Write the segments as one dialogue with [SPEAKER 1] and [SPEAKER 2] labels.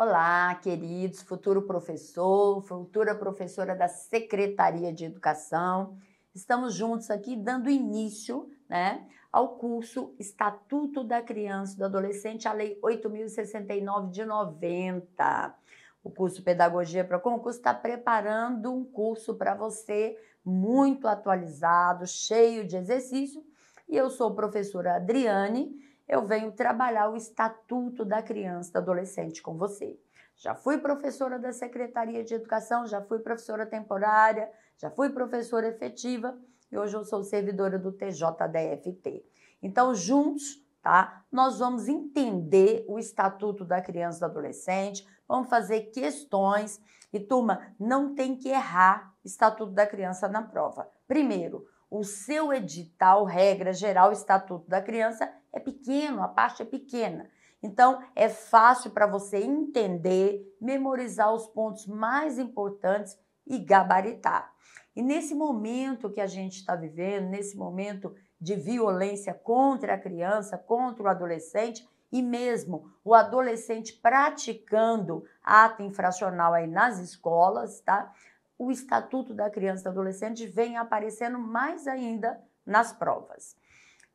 [SPEAKER 1] Olá, queridos, futuro professor, futura professora da Secretaria de Educação. Estamos juntos aqui dando início, né, ao curso Estatuto da Criança e do Adolescente, a Lei 8069 de 90. O curso Pedagogia para Concurso está preparando um curso para você muito atualizado, cheio de exercício. E eu sou a professora Adriane eu venho trabalhar o Estatuto da Criança e do Adolescente com você. Já fui professora da Secretaria de Educação, já fui professora temporária, já fui professora efetiva e hoje eu sou servidora do TJDFT. Então, juntos, tá? Nós vamos entender o Estatuto da Criança e do Adolescente, vamos fazer questões e turma, não tem que errar Estatuto da Criança na prova. Primeiro, o seu edital, regra geral, Estatuto da Criança, é pequeno, a parte é pequena. Então, é fácil para você entender, memorizar os pontos mais importantes e gabaritar. E nesse momento que a gente está vivendo, nesse momento de violência contra a criança, contra o adolescente, e mesmo o adolescente praticando ato infracional aí nas escolas, tá? O Estatuto da Criança e do Adolescente vem aparecendo mais ainda nas provas.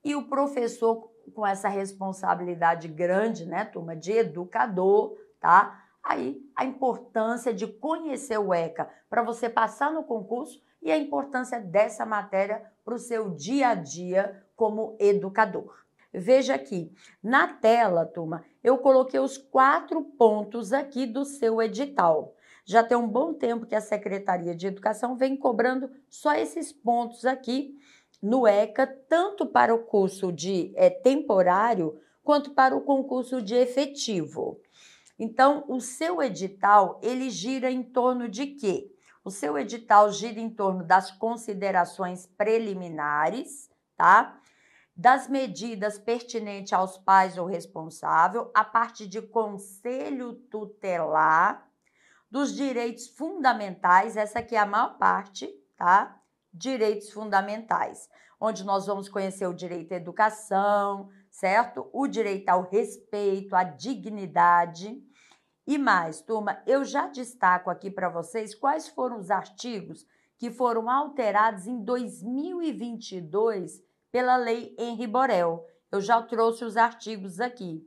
[SPEAKER 1] E o professor com essa responsabilidade grande, né, turma, de educador, tá? Aí a importância de conhecer o ECA para você passar no concurso e a importância dessa matéria para o seu dia a dia como educador. Veja aqui, na tela, turma, eu coloquei os quatro pontos aqui do seu edital. Já tem um bom tempo que a Secretaria de Educação vem cobrando só esses pontos aqui no ECA, tanto para o curso de é, temporário quanto para o concurso de efetivo. Então, o seu edital, ele gira em torno de quê? O seu edital gira em torno das considerações preliminares, tá? Das medidas pertinentes aos pais ou responsável, a parte de conselho tutelar, dos direitos fundamentais, essa aqui é a maior parte, tá? Direitos fundamentais, onde nós vamos conhecer o direito à educação, certo? O direito ao respeito, à dignidade. E mais, turma, eu já destaco aqui para vocês quais foram os artigos que foram alterados em 2022 pela Lei Henri Borel. Eu já trouxe os artigos aqui.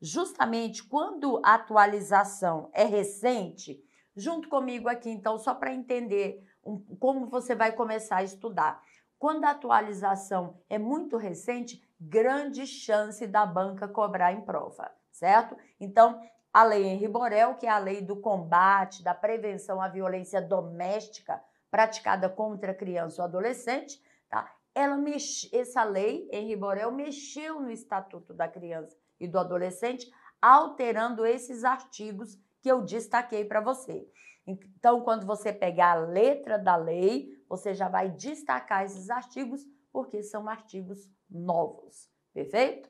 [SPEAKER 1] Justamente quando a atualização é recente, junto comigo aqui, então, só para entender um, como você vai começar a estudar. Quando a atualização é muito recente, grande chance da banca cobrar em prova, certo? Então, a Lei Henri Borel, que é a lei do combate, da prevenção à violência doméstica praticada contra criança ou adolescente, tá? Ela mexe, essa lei, Henri Borel, mexeu no Estatuto da Criança e do Adolescente, alterando esses artigos que eu destaquei para você. Então, quando você pegar a letra da lei, você já vai destacar esses artigos, porque são artigos novos. Perfeito?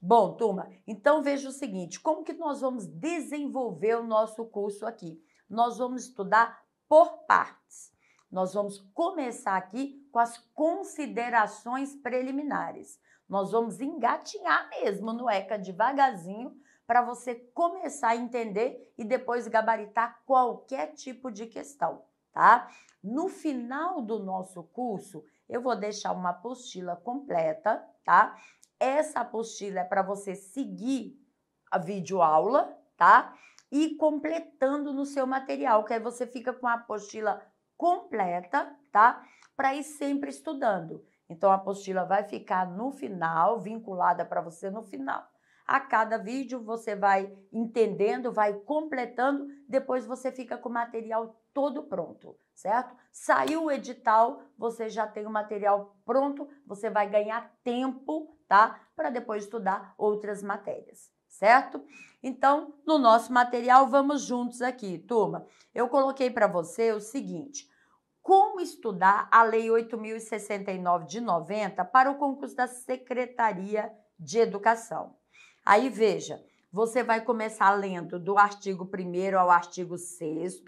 [SPEAKER 1] Bom, turma, então veja o seguinte: como que nós vamos desenvolver o nosso curso aqui? Nós vamos estudar por partes. Nós vamos começar aqui com as considerações preliminares. Nós vamos engatinhar mesmo no ECA devagarzinho para você começar a entender e depois gabaritar qualquer tipo de questão, tá? No final do nosso curso, eu vou deixar uma apostila completa, tá? Essa apostila é para você seguir a videoaula, tá? E completando no seu material, que aí você fica com a apostila completa, tá? Para ir sempre estudando. Então a apostila vai ficar no final, vinculada para você no final. A cada vídeo você vai entendendo, vai completando, depois você fica com o material todo pronto, certo? Saiu o edital, você já tem o material pronto, você vai ganhar tempo, tá? Para depois estudar outras matérias, certo? Então, no nosso material, vamos juntos aqui, turma. Eu coloquei para você o seguinte: como estudar a Lei 8069 de 90 para o concurso da Secretaria de Educação. Aí veja, você vai começar lendo do artigo 1 ao artigo 6,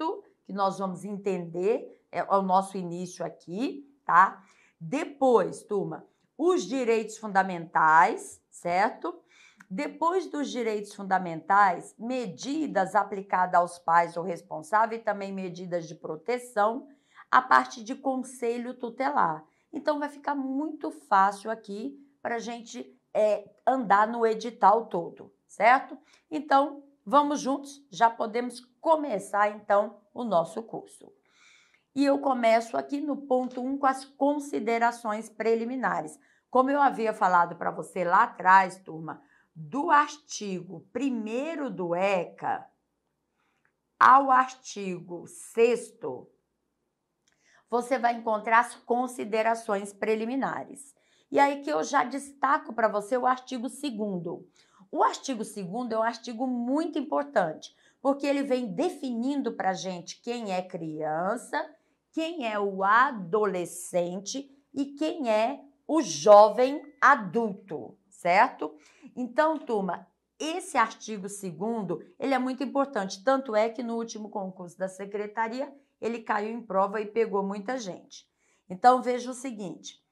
[SPEAKER 1] que nós vamos entender, é o nosso início aqui, tá? Depois, turma, os direitos fundamentais, certo? Depois dos direitos fundamentais, medidas aplicadas aos pais ou responsáveis e também medidas de proteção a parte de conselho tutelar. Então, vai ficar muito fácil aqui para a gente é, andar no edital todo, certo? Então, vamos juntos, já podemos começar então o nosso curso. E eu começo aqui no ponto 1 um, com as considerações preliminares. Como eu havia falado para você lá atrás, turma, do artigo 1 do ECA ao artigo 6 você vai encontrar as considerações preliminares. E aí que eu já destaco para você o artigo 2 O artigo 2 é um artigo muito importante, porque ele vem definindo para gente quem é criança, quem é o adolescente e quem é o jovem adulto, certo? Então, turma, esse artigo 2 ele é muito importante, tanto é que no último concurso da secretaria ele caiu em prova e pegou muita gente. Então veja o seguinte: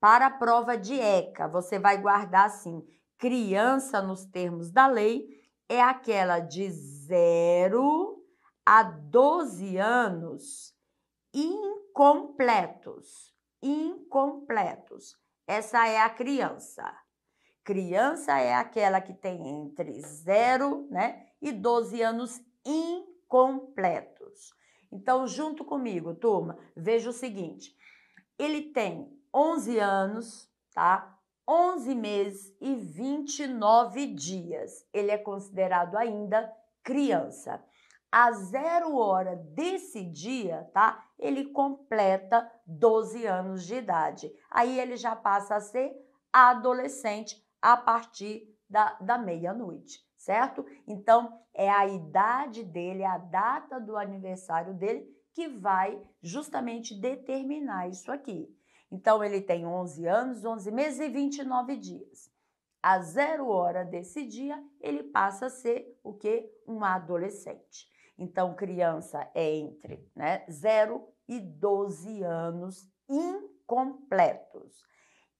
[SPEAKER 1] para a prova de ECA, você vai guardar assim: criança nos termos da lei é aquela de 0 a 12 anos incompletos. Incompletos. Essa é a criança. Criança é aquela que tem entre 0 né, e 12 anos incompletos. Então, junto comigo, turma, veja o seguinte: ele tem 11 anos, tá? 11 meses e 29 dias. Ele é considerado ainda criança. A zero hora desse dia, tá? Ele completa 12 anos de idade. Aí ele já passa a ser adolescente a partir da, da meia-noite, certo? Então, é a idade dele, a data do aniversário dele que vai justamente determinar isso aqui. Então, ele tem 11 anos, 11 meses e 29 dias. A zero hora desse dia, ele passa a ser o que? Um adolescente. Então, criança é entre né, 0 e 12 anos incompletos.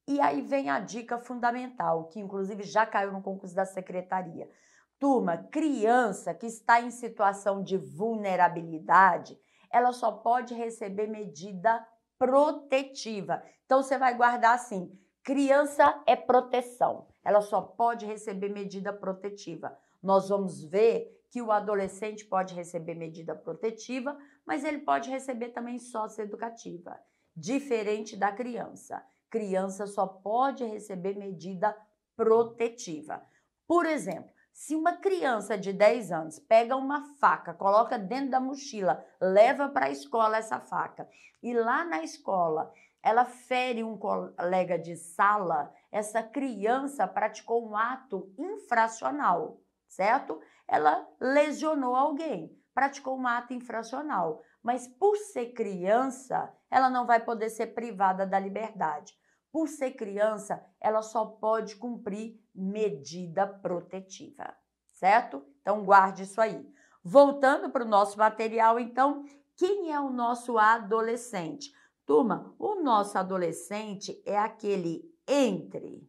[SPEAKER 1] E aí vem a dica fundamental, que inclusive já caiu no concurso da secretaria. Turma, criança que está em situação de vulnerabilidade, ela só pode receber medida protetiva. Então você vai guardar assim: criança é proteção. Ela só pode receber medida protetiva. Nós vamos ver que o adolescente pode receber medida protetiva, mas ele pode receber também socioeducativa, diferente da criança criança só pode receber medida protetiva. Por exemplo, se uma criança de 10 anos pega uma faca, coloca dentro da mochila, leva para a escola essa faca e lá na escola ela fere um colega de sala, essa criança praticou um ato infracional, certo? Ela lesionou alguém, praticou um ato infracional mas por ser criança, ela não vai poder ser privada da liberdade. Por ser criança, ela só pode cumprir medida protetiva, certo? Então guarde isso aí. Voltando para o nosso material, então, quem é o nosso adolescente? Turma, o nosso adolescente é aquele entre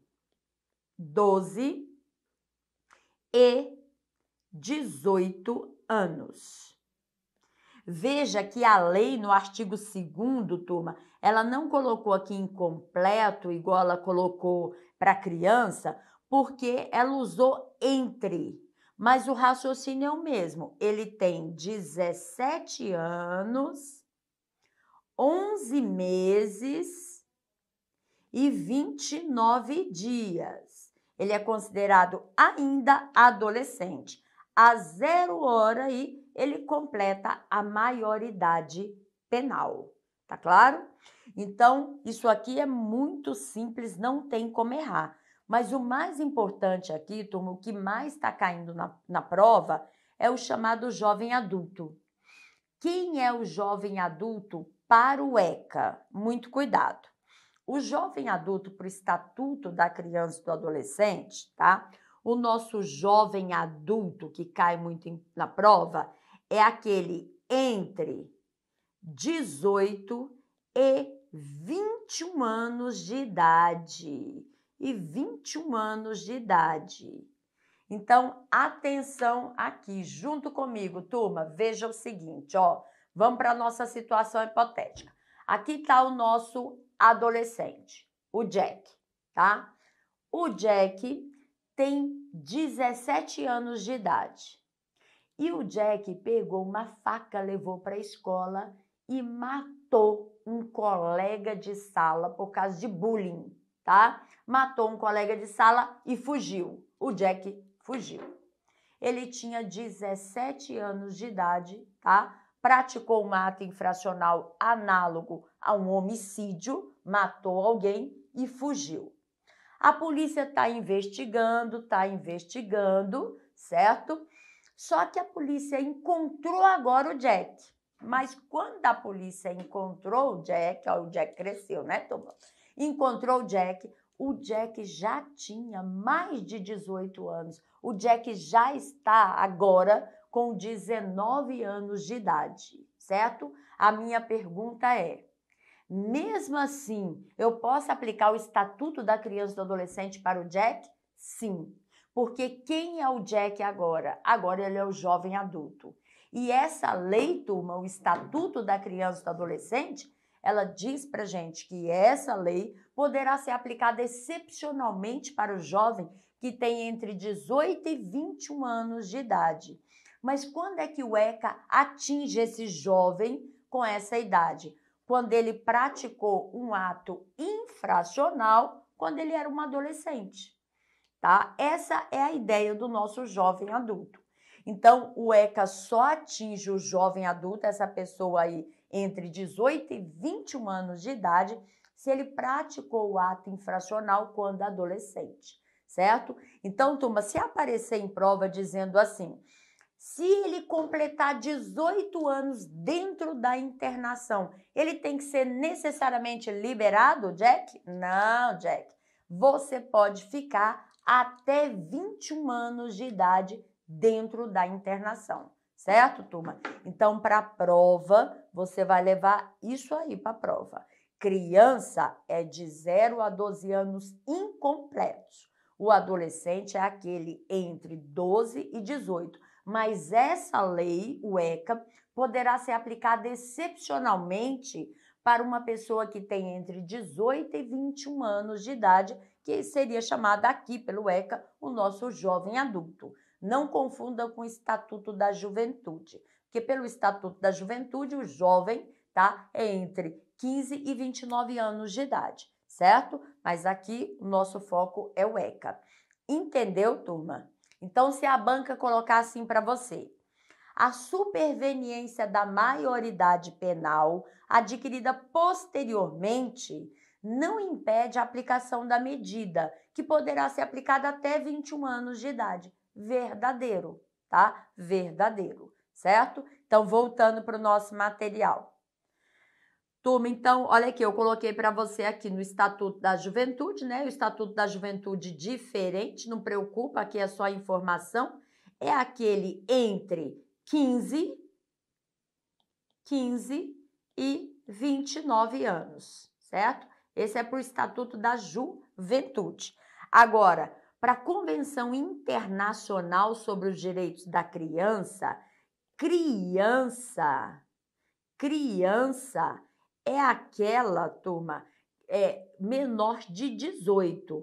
[SPEAKER 1] 12 e 18 anos. Veja que a lei, no artigo 2, turma, ela não colocou aqui incompleto, igual ela colocou para criança, porque ela usou entre. Mas o raciocínio é o mesmo. Ele tem 17 anos, 11 meses e 29 dias. Ele é considerado ainda adolescente. A zero hora aí ele completa a maioridade penal. Tá claro? Então, isso aqui é muito simples, não tem como errar. Mas o mais importante aqui, turma, o que mais está caindo na, na prova é o chamado jovem adulto. Quem é o jovem adulto para o ECA? Muito cuidado. O jovem adulto para o Estatuto da Criança e do Adolescente, tá? O nosso jovem adulto que cai muito na prova é aquele entre 18 e 21 anos de idade. E 21 anos de idade. Então, atenção aqui, junto comigo, turma, veja o seguinte, ó, vamos para a nossa situação hipotética. Aqui está o nosso adolescente, o Jack, tá? O Jack tem 17 anos de idade. E o Jack pegou uma faca, levou para a escola e matou um colega de sala por causa de bullying, tá? Matou um colega de sala e fugiu. O Jack fugiu. Ele tinha 17 anos de idade, tá? Praticou um ato infracional análogo a um homicídio, matou alguém e fugiu. A polícia está investigando, está investigando, certo? Só que a polícia encontrou agora o Jack. Mas quando a polícia encontrou o Jack, ó, o Jack cresceu, né, Tomás? Encontrou o Jack, o Jack já tinha mais de 18 anos. O Jack já está agora com 19 anos de idade, certo? A minha pergunta é: mesmo assim, eu posso aplicar o Estatuto da Criança e do Adolescente para o Jack? Sim. Porque quem é o Jack agora? Agora ele é o jovem adulto. E essa lei, turma, o Estatuto da Criança e do Adolescente, ela diz para gente que essa lei poderá ser aplicada excepcionalmente para o jovem que tem entre 18 e 21 anos de idade. Mas quando é que o ECA atinge esse jovem com essa idade? quando ele praticou um ato infracional quando ele era um adolescente, tá? Essa é a ideia do nosso jovem adulto. Então, o ECA só atinge o jovem adulto, essa pessoa aí entre 18 e 21 anos de idade, se ele praticou o ato infracional quando adolescente, certo? Então, turma, se aparecer em prova dizendo assim, se ele completar 18 anos dentro da internação, ele tem que ser necessariamente liberado, Jack? Não, Jack. Você pode ficar até 21 anos de idade dentro da internação, certo, turma? Então, para a prova, você vai levar isso aí para a prova. Criança é de 0 a 12 anos incompletos. O adolescente é aquele entre 12 e 18 mas essa lei, o ECA, poderá ser aplicada excepcionalmente para uma pessoa que tem entre 18 e 21 anos de idade, que seria chamada aqui pelo ECA o nosso jovem adulto. Não confunda com o Estatuto da Juventude, porque pelo Estatuto da Juventude o jovem tá, é entre 15 e 29 anos de idade, certo? Mas aqui o nosso foco é o ECA. Entendeu, turma? Então, se a banca colocar assim para você, a superveniência da maioridade penal adquirida posteriormente não impede a aplicação da medida, que poderá ser aplicada até 21 anos de idade. Verdadeiro, tá? Verdadeiro, certo? Então, voltando para o nosso material. Turma, então, olha aqui, eu coloquei para você aqui no Estatuto da Juventude, né? O Estatuto da Juventude diferente, não preocupa, aqui é só informação. É aquele entre 15, 15 e 29 anos, certo? Esse é o Estatuto da Juventude. Agora, para a Convenção Internacional sobre os Direitos da Criança, criança, criança é aquela, turma, é, menor de 18.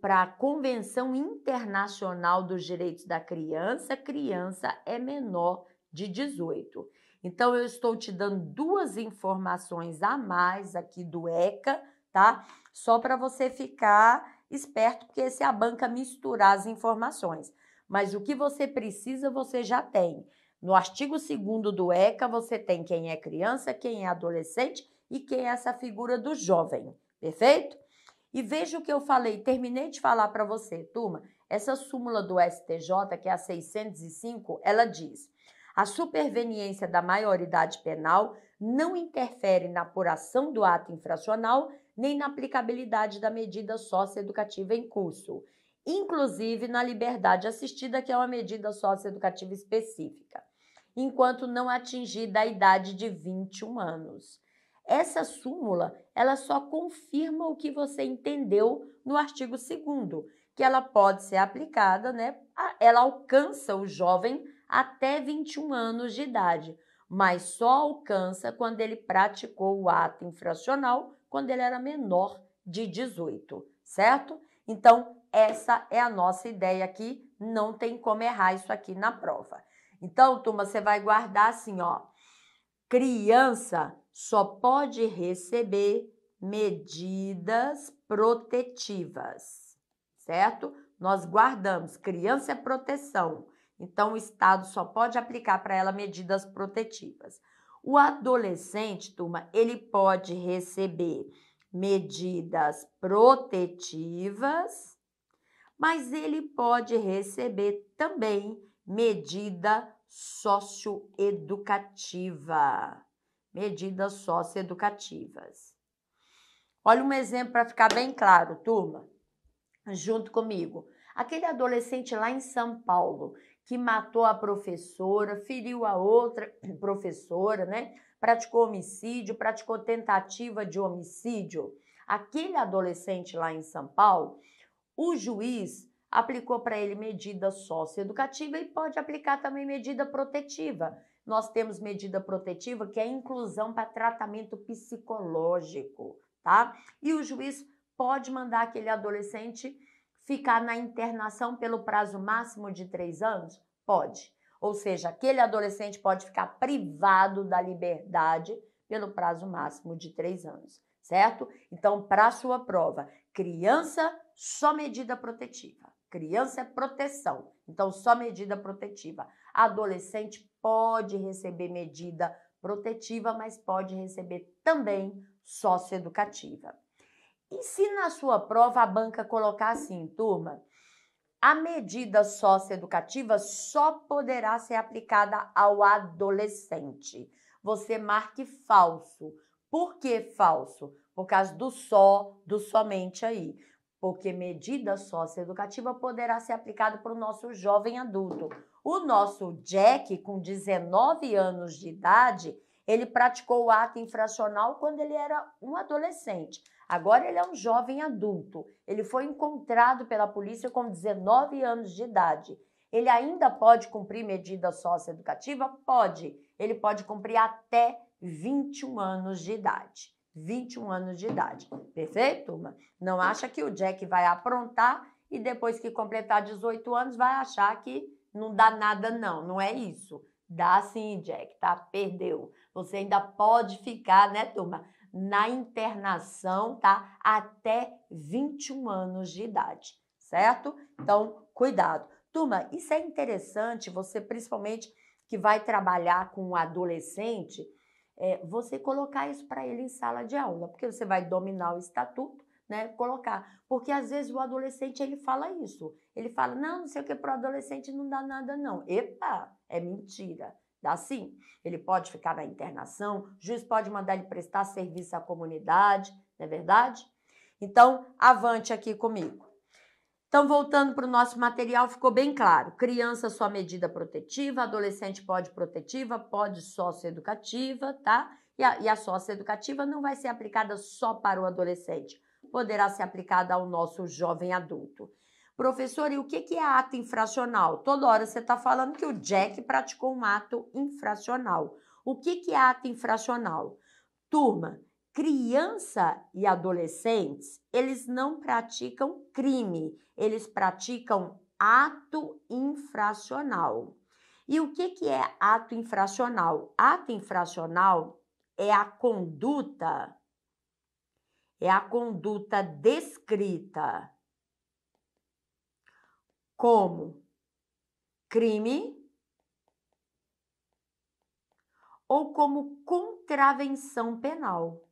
[SPEAKER 1] Para a Convenção Internacional dos Direitos da Criança, criança é menor de 18. Então, eu estou te dando duas informações a mais aqui do ECA, tá? Só para você ficar esperto, porque se a banca misturar as informações. Mas o que você precisa, você já tem. No artigo 2 do ECA, você tem quem é criança, quem é adolescente e quem é essa figura do jovem, perfeito? E veja o que eu falei, terminei de falar para você, turma. Essa súmula do STJ, que é a 605, ela diz: a superveniência da maioridade penal não interfere na apuração do ato infracional nem na aplicabilidade da medida socioeducativa em curso, inclusive na liberdade assistida, que é uma medida socioeducativa específica enquanto não atingida a idade de 21 anos. Essa súmula, ela só confirma o que você entendeu no artigo 2 que ela pode ser aplicada, né? Ela alcança o jovem até 21 anos de idade, mas só alcança quando ele praticou o ato infracional quando ele era menor de 18, certo? Então, essa é a nossa ideia aqui, não tem como errar isso aqui na prova. Então, turma, você vai guardar assim, ó. Criança só pode receber medidas protetivas, certo? Nós guardamos, criança é proteção. Então, o Estado só pode aplicar para ela medidas protetivas. O adolescente, turma, ele pode receber medidas protetivas, mas ele pode receber também medida socioeducativa. Medidas socioeducativas. Olha um exemplo para ficar bem claro, turma, junto comigo. Aquele adolescente lá em São Paulo que matou a professora, feriu a outra professora, né? Praticou homicídio, praticou tentativa de homicídio. Aquele adolescente lá em São Paulo, o juiz aplicou para ele medida socioeducativa e pode aplicar também medida protetiva. Nós temos medida protetiva que é inclusão para tratamento psicológico, tá? E o juiz pode mandar aquele adolescente ficar na internação pelo prazo máximo de três anos? Pode. Ou seja, aquele adolescente pode ficar privado da liberdade pelo prazo máximo de três anos, certo? Então, para sua prova, criança, só medida protetiva. Criança é proteção, então só medida protetiva. Adolescente pode receber medida protetiva, mas pode receber também socioeducativa. E se na sua prova a banca colocar assim, turma, a medida socioeducativa só poderá ser aplicada ao adolescente. Você marque falso. Por que falso? Por causa do só, do somente aí. Porque medida socioeducativa poderá ser aplicada para o nosso jovem adulto. O nosso Jack, com 19 anos de idade, ele praticou o ato infracional quando ele era um adolescente. Agora ele é um jovem adulto. Ele foi encontrado pela polícia com 19 anos de idade. Ele ainda pode cumprir medida socioeducativa? Pode. Ele pode cumprir até 21 anos de idade. 21 anos de idade. Perfeito, turma? Não acha que o Jack vai aprontar e depois que completar 18 anos vai achar que não dá nada, não. Não é isso. Dá sim, Jack, tá? Perdeu. Você ainda pode ficar, né, turma? Na internação, tá? Até 21 anos de idade, certo? Então, cuidado. Turma, isso é interessante, você principalmente que vai trabalhar com um adolescente, é, você colocar isso para ele em sala de aula, porque você vai dominar o estatuto, né? Colocar. Porque às vezes o adolescente ele fala isso. Ele fala: não, não sei o que para o adolescente não dá nada, não. Epa, é mentira. Dá sim. Ele pode ficar na internação, o juiz pode mandar ele prestar serviço à comunidade, não é verdade? Então, avante aqui comigo. Então, voltando para o nosso material, ficou bem claro. Criança, só medida protetiva, adolescente pode protetiva, pode socioeducativa, tá? E a, e a não vai ser aplicada só para o adolescente, poderá ser aplicada ao nosso jovem adulto. Professor, e o que é ato infracional? Toda hora você está falando que o Jack praticou um ato infracional. O que é ato infracional? Turma, criança e adolescentes, eles não praticam crime, eles praticam ato infracional. E o que, que é ato infracional? Ato infracional é a conduta, é a conduta descrita como crime ou como contravenção penal,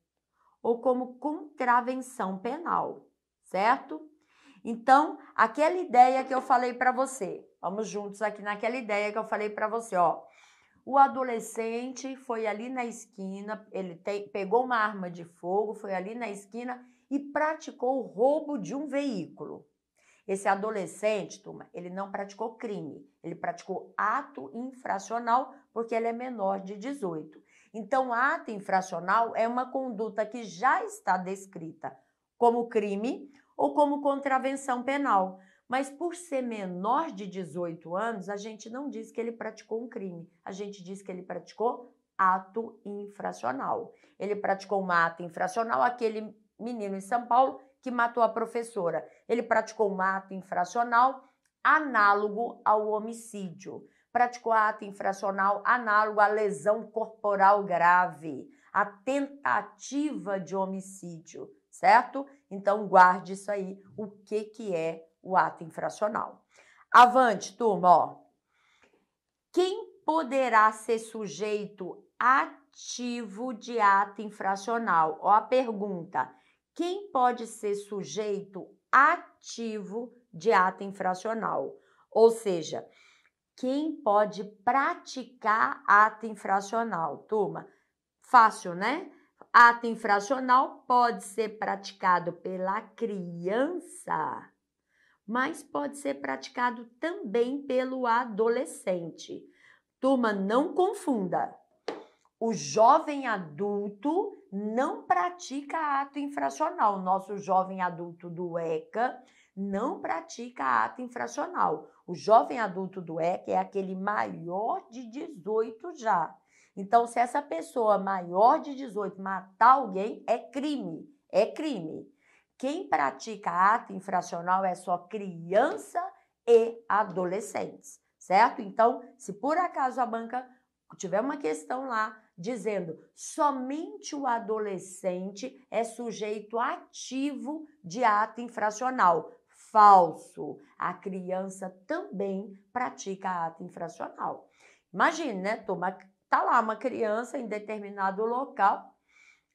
[SPEAKER 1] ou como contravenção penal, certo? Então, aquela ideia que eu falei para você, vamos juntos aqui naquela ideia que eu falei para você, ó. O adolescente foi ali na esquina, ele te, pegou uma arma de fogo, foi ali na esquina e praticou o roubo de um veículo. Esse adolescente, turma, ele não praticou crime, ele praticou ato infracional porque ele é menor de 18. Então, ato infracional é uma conduta que já está descrita como crime ou como contravenção penal. Mas por ser menor de 18 anos, a gente não diz que ele praticou um crime, a gente diz que ele praticou ato infracional. Ele praticou um ato infracional, aquele menino em São Paulo que matou a professora. Ele praticou um ato infracional análogo ao homicídio. Praticou ato infracional análogo à lesão corporal grave, à tentativa de homicídio, certo? Então guarde isso aí, o que que é o ato infracional. Avante, turma, ó. Quem poderá ser sujeito ativo de ato infracional? Ó a pergunta. Quem pode ser sujeito ativo de ato infracional? Ou seja, quem pode praticar ato infracional? Turma, fácil, né? Ato infracional pode ser praticado pela criança, mas pode ser praticado também pelo adolescente. Turma, não confunda. O jovem adulto não pratica ato infracional. Nosso jovem adulto do ECA não pratica ato infracional. O jovem adulto do ECA é aquele maior de 18 já. Então, se essa pessoa maior de 18 matar alguém, é crime. É crime. Quem pratica ato infracional é só criança e adolescentes, certo? Então, se por acaso a banca tiver uma questão lá dizendo somente o adolescente é sujeito ativo de ato infracional. Falso. A criança também pratica ato infracional. Imagine, né, Toma, tá lá uma criança em determinado local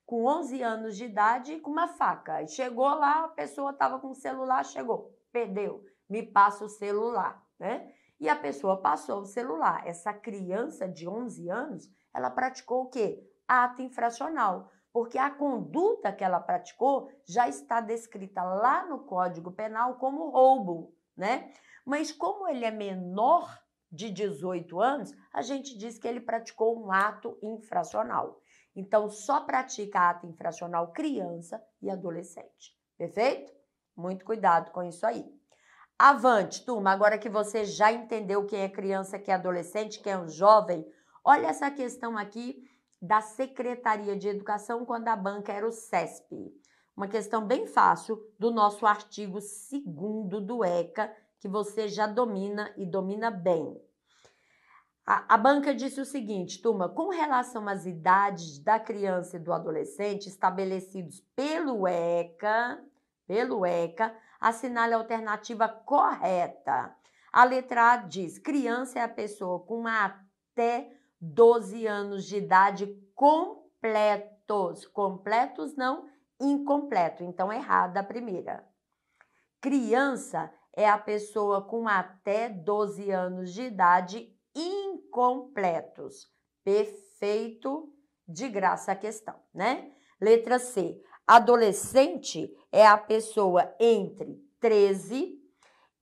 [SPEAKER 1] com 11 anos de idade e com uma faca. Chegou lá, a pessoa estava com o celular, chegou, perdeu, me passa o celular, né? E a pessoa passou o celular. Essa criança de 11 anos, ela praticou o quê? Ato infracional, porque a conduta que ela praticou já está descrita lá no Código Penal como roubo, né? Mas como ele é menor de 18 anos, a gente diz que ele praticou um ato infracional. Então, só pratica ato infracional criança e adolescente. Perfeito? Muito cuidado com isso aí. Avante, turma, agora que você já entendeu quem é criança, quem é adolescente, quem é um jovem, olha essa questão aqui da Secretaria de Educação quando a banca era o CESP. Uma questão bem fácil do nosso artigo 2 do ECA, que você já domina e domina bem. A, a, banca disse o seguinte, turma, com relação às idades da criança e do adolescente estabelecidos pelo ECA, pelo ECA, assinale a alternativa correta. A letra A diz: criança é a pessoa com até 12 anos de idade completos. Completos não, incompleto. Então, errada a primeira. Criança é a pessoa com até 12 anos de idade incompletos. Perfeito, de graça a questão, né? Letra C. Adolescente é a pessoa entre 13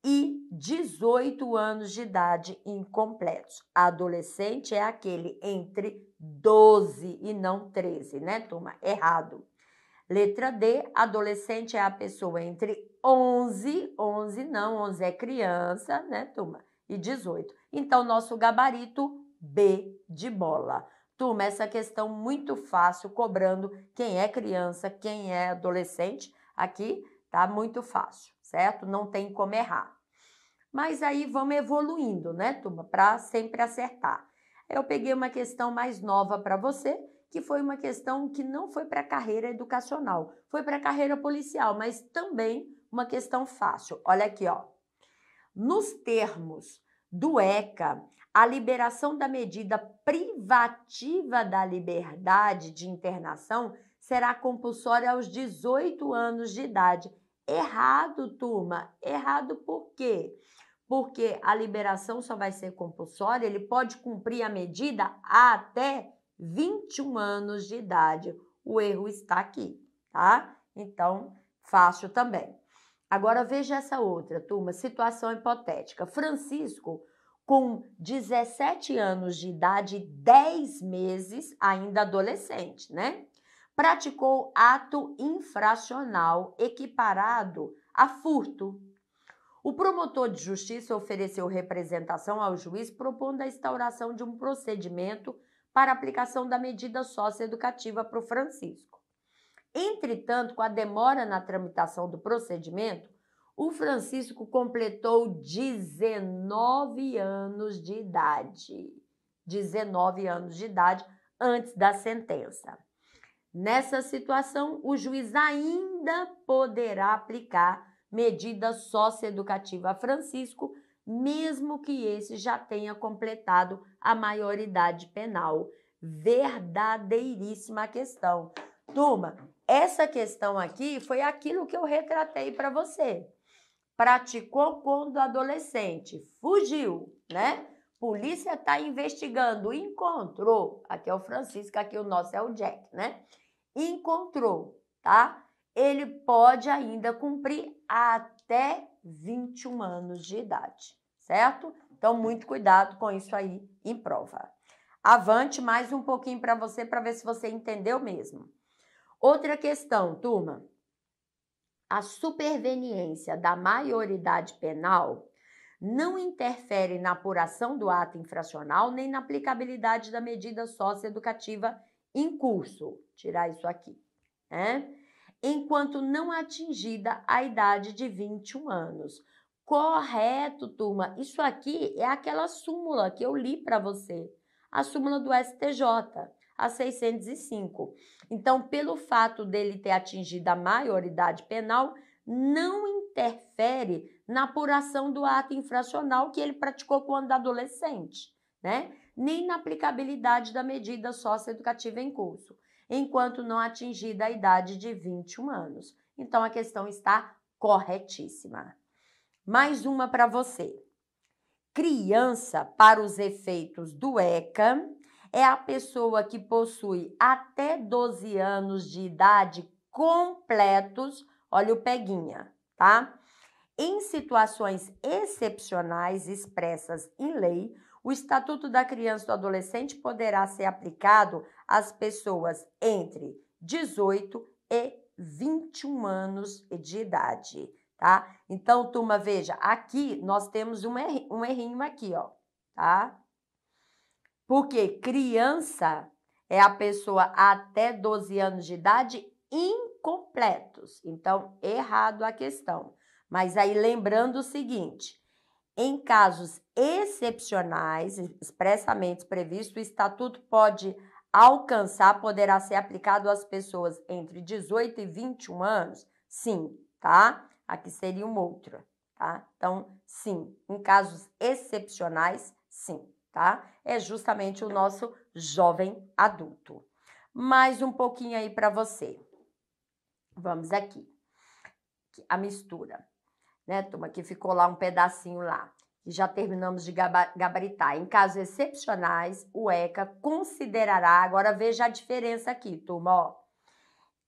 [SPEAKER 1] e 18 anos de idade incompletos. Adolescente é aquele entre 12 e não 13, né, turma? Errado. Letra D, adolescente é a pessoa entre 11, 11 não, 11 é criança, né, turma? E 18. Então, nosso gabarito B de bola. Turma, essa questão muito fácil, cobrando quem é criança, quem é adolescente, aqui tá muito fácil, certo? Não tem como errar. Mas aí vamos evoluindo, né, turma, para sempre acertar. Eu peguei uma questão mais nova para você, que foi uma questão que não foi para a carreira educacional, foi para a carreira policial, mas também uma questão fácil. Olha aqui, ó. Nos termos do ECA, a liberação da medida privativa da liberdade de internação será compulsória aos 18 anos de idade. Errado, turma. Errado por quê? Porque a liberação só vai ser compulsória, ele pode cumprir a medida até 21 anos de idade. O erro está aqui, tá? Então, fácil também. Agora veja essa outra, turma, situação hipotética. Francisco com 17 anos de idade, 10 meses, ainda adolescente, né? Praticou ato infracional equiparado a furto. O promotor de justiça ofereceu representação ao juiz propondo a instauração de um procedimento para aplicação da medida socioeducativa para o Francisco. Entretanto, com a demora na tramitação do procedimento, o Francisco completou 19 anos de idade. 19 anos de idade antes da sentença. Nessa situação, o juiz ainda poderá aplicar medida socioeducativa a Francisco, mesmo que esse já tenha completado a maioridade penal. Verdadeiríssima questão. Turma, essa questão aqui foi aquilo que eu retratei para você. Praticou quando adolescente, fugiu, né? Polícia está investigando, encontrou. Aqui é o Francisco, aqui o nosso é o Jack, né? Encontrou, tá? ele pode ainda cumprir até 21 anos de idade, certo? Então, muito cuidado com isso aí em prova. Avante mais um pouquinho para você, para ver se você entendeu mesmo. Outra questão, turma. A superveniência da maioridade penal não interfere na apuração do ato infracional nem na aplicabilidade da medida socioeducativa em curso. Tirar isso aqui, né? enquanto não atingida a idade de 21 anos. Correto, turma. Isso aqui é aquela súmula que eu li para você, a súmula do STJ, a 605. Então, pelo fato dele ter atingido a maioridade penal, não interfere na apuração do ato infracional que ele praticou quando adolescente, né? Nem na aplicabilidade da medida socioeducativa em curso enquanto não atingida a idade de 21 anos. Então a questão está corretíssima. Mais uma para você. Criança, para os efeitos do ECA, é a pessoa que possui até 12 anos de idade completos, olha o peguinha, tá? Em situações excepcionais expressas em lei, o Estatuto da Criança e do Adolescente poderá ser aplicado às pessoas entre 18 e 21 anos de idade, tá? Então, turma, veja, aqui nós temos um, errinho, um errinho aqui, ó, tá? Porque criança é a pessoa até 12 anos de idade incompletos. Então, errado a questão. Mas aí lembrando o seguinte, em casos excepcionais, expressamente previsto, o estatuto pode alcançar, poderá ser aplicado às pessoas entre 18 e 21 anos? Sim, tá? Aqui seria uma outra, tá? Então, sim, em casos excepcionais, sim, tá? É justamente o nosso jovem adulto. Mais um pouquinho aí para você. Vamos aqui. A mistura né, turma? Que ficou lá um pedacinho lá. E já terminamos de gabaritar. Em casos excepcionais, o ECA considerará, agora veja a diferença aqui, turma, ó.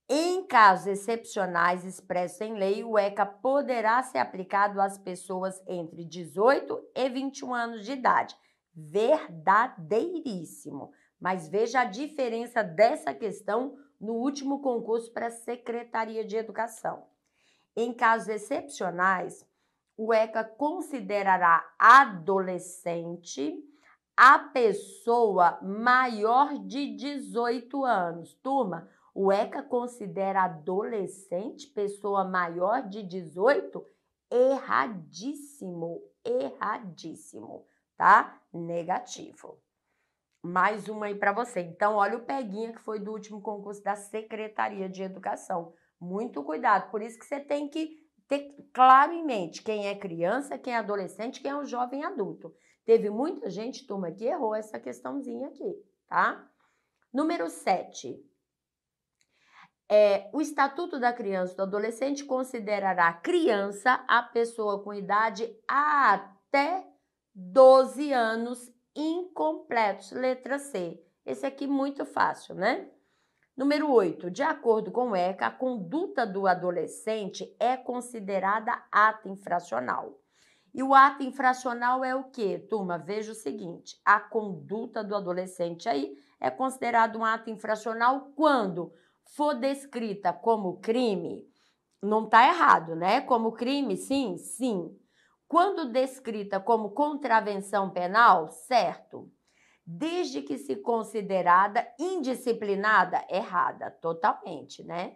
[SPEAKER 1] Em casos excepcionais expressos em lei, o ECA poderá ser aplicado às pessoas entre 18 e 21 anos de idade. Verdadeiríssimo. Mas veja a diferença dessa questão no último concurso para a Secretaria de Educação. Em casos excepcionais, o ECA considerará adolescente a pessoa maior de 18 anos. Turma, o ECA considera adolescente pessoa maior de 18? Erradíssimo, erradíssimo, tá? Negativo. Mais uma aí para você. Então, olha o peguinha que foi do último concurso da Secretaria de Educação. Muito cuidado. Por isso que você tem que ter claro em mente quem é criança, quem é adolescente, quem é um jovem adulto. Teve muita gente, turma, que errou essa questãozinha aqui, tá? Número 7. É, o Estatuto da Criança e do Adolescente considerará criança a pessoa com idade até 12 anos incompletos. Letra C. Esse aqui muito fácil, né? Número 8. De acordo com o ECA, a conduta do adolescente é considerada ato infracional. E o ato infracional é o quê, turma? Veja o seguinte: a conduta do adolescente aí é considerado um ato infracional quando for descrita como crime. Não está errado, né? Como crime, sim, sim. Quando descrita como contravenção penal, certo. Desde que se considerada indisciplinada, errada, totalmente, né?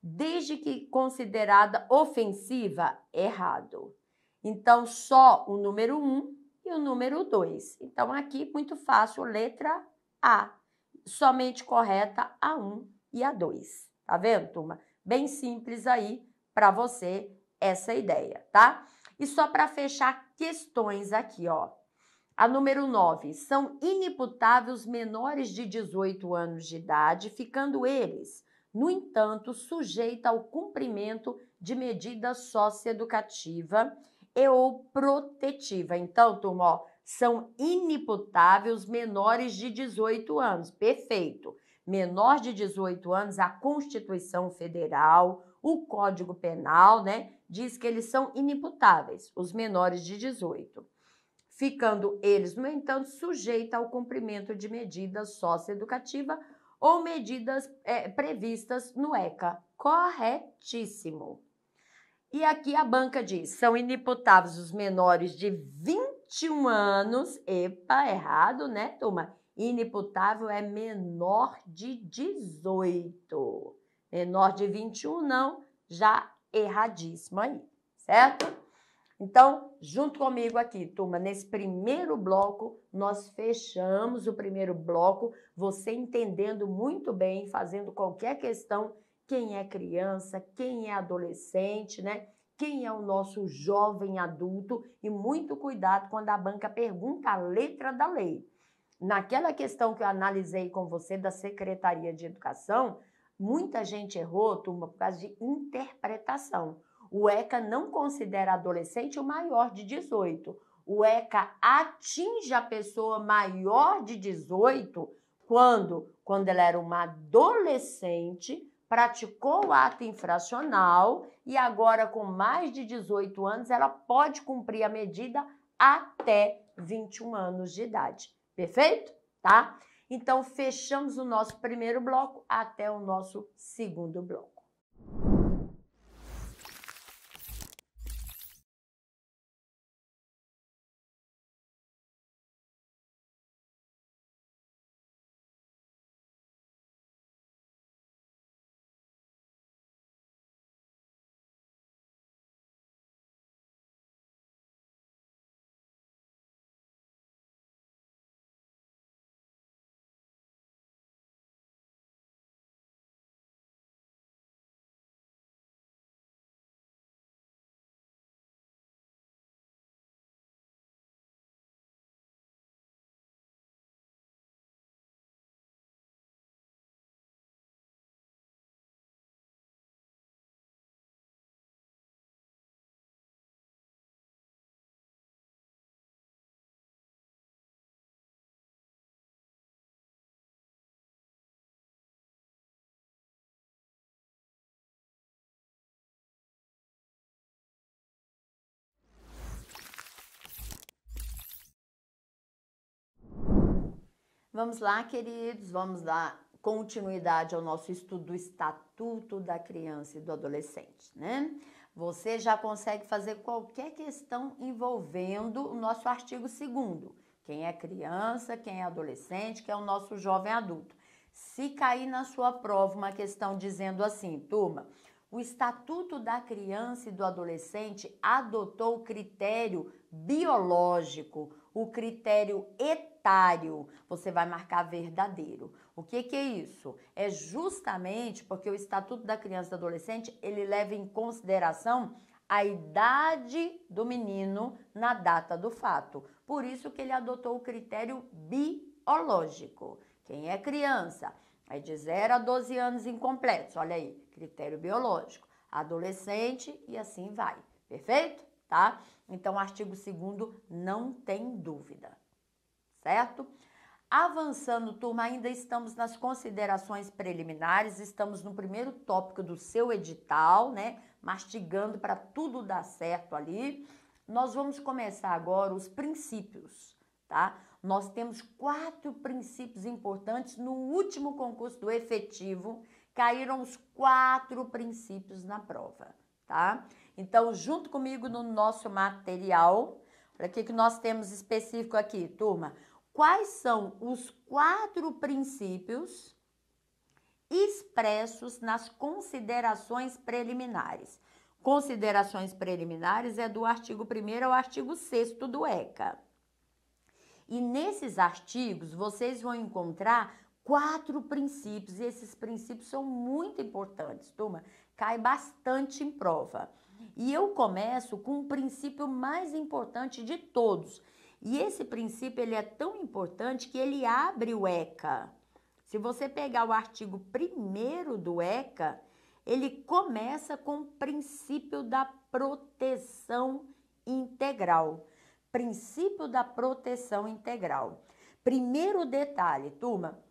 [SPEAKER 1] Desde que considerada ofensiva, errado. Então, só o número 1 um e o número 2. Então, aqui, muito fácil, letra A. Somente correta a 1 um e a 2. Tá vendo, turma? Bem simples aí para você essa ideia, tá? E só para fechar questões aqui, ó. A número 9, são inimputáveis menores de 18 anos de idade, ficando eles, no entanto, sujeitos ao cumprimento de medida socioeducativa e ou protetiva. Então, turma, ó, são inimputáveis menores de 18 anos. Perfeito. Menor de 18 anos, a Constituição Federal, o Código Penal, né, diz que eles são inimputáveis, os menores de 18, ficando eles, no entanto, sujeitos ao cumprimento de medidas socioeducativa ou medidas é, previstas no ECA. Corretíssimo. E aqui a banca diz: são inimputáveis os menores de 21 anos. Epa, errado, né, turma? Inimputável é menor de 18. Menor de 21, não, já erradíssimo aí, certo? Então, junto comigo aqui, turma, nesse primeiro bloco, nós fechamos o primeiro bloco, você entendendo muito bem, fazendo qualquer questão, quem é criança, quem é adolescente, né? Quem é o nosso jovem adulto e muito cuidado quando a banca pergunta a letra da lei. Naquela questão que eu analisei com você da Secretaria de Educação, Muita gente errou, turma, por causa de interpretação. O ECA não considera adolescente o maior de 18. O ECA atinge a pessoa maior de 18 quando, quando ela era uma adolescente, praticou o ato infracional e agora com mais de 18 anos ela pode cumprir a medida até 21 anos de idade. Perfeito? Tá? Então, fechamos o nosso primeiro bloco até o nosso segundo bloco. Vamos lá, queridos, vamos dar continuidade ao nosso estudo do Estatuto da Criança e do Adolescente, né? Você já consegue fazer qualquer questão envolvendo o nosso artigo 2 quem é criança, quem é adolescente, quem é o nosso jovem adulto. Se cair na sua prova uma questão dizendo assim, turma, o Estatuto da Criança e do Adolescente adotou o critério biológico, o critério etário, você vai marcar verdadeiro. O que, que é isso? É justamente porque o Estatuto da Criança e do Adolescente ele leva em consideração a idade do menino na data do fato. Por isso que ele adotou o critério biológico. Quem é criança? É de 0 a 12 anos incompletos. Olha aí, critério biológico. Adolescente e assim vai. Perfeito? Tá? Então, artigo 2 não tem dúvida. Certo? Avançando, turma, ainda estamos nas considerações preliminares, estamos no primeiro tópico do seu edital, né? Mastigando para tudo dar certo ali. Nós vamos começar agora os princípios, tá? Nós temos quatro princípios importantes. No último concurso do efetivo, caíram os quatro princípios na prova, tá? Então, junto comigo no nosso material, para que que nós temos específico aqui, turma? Quais são os quatro princípios expressos nas considerações preliminares? Considerações preliminares é do artigo 1 ao artigo 6 do ECA. E nesses artigos vocês vão encontrar quatro princípios, e esses princípios são muito importantes, turma. Cai bastante em prova. E eu começo com o princípio mais importante de todos. E esse princípio ele é tão importante que ele abre o ECA. Se você pegar o artigo 1 do ECA, ele começa com o princípio da proteção integral. Princípio da proteção integral. Primeiro detalhe, turma,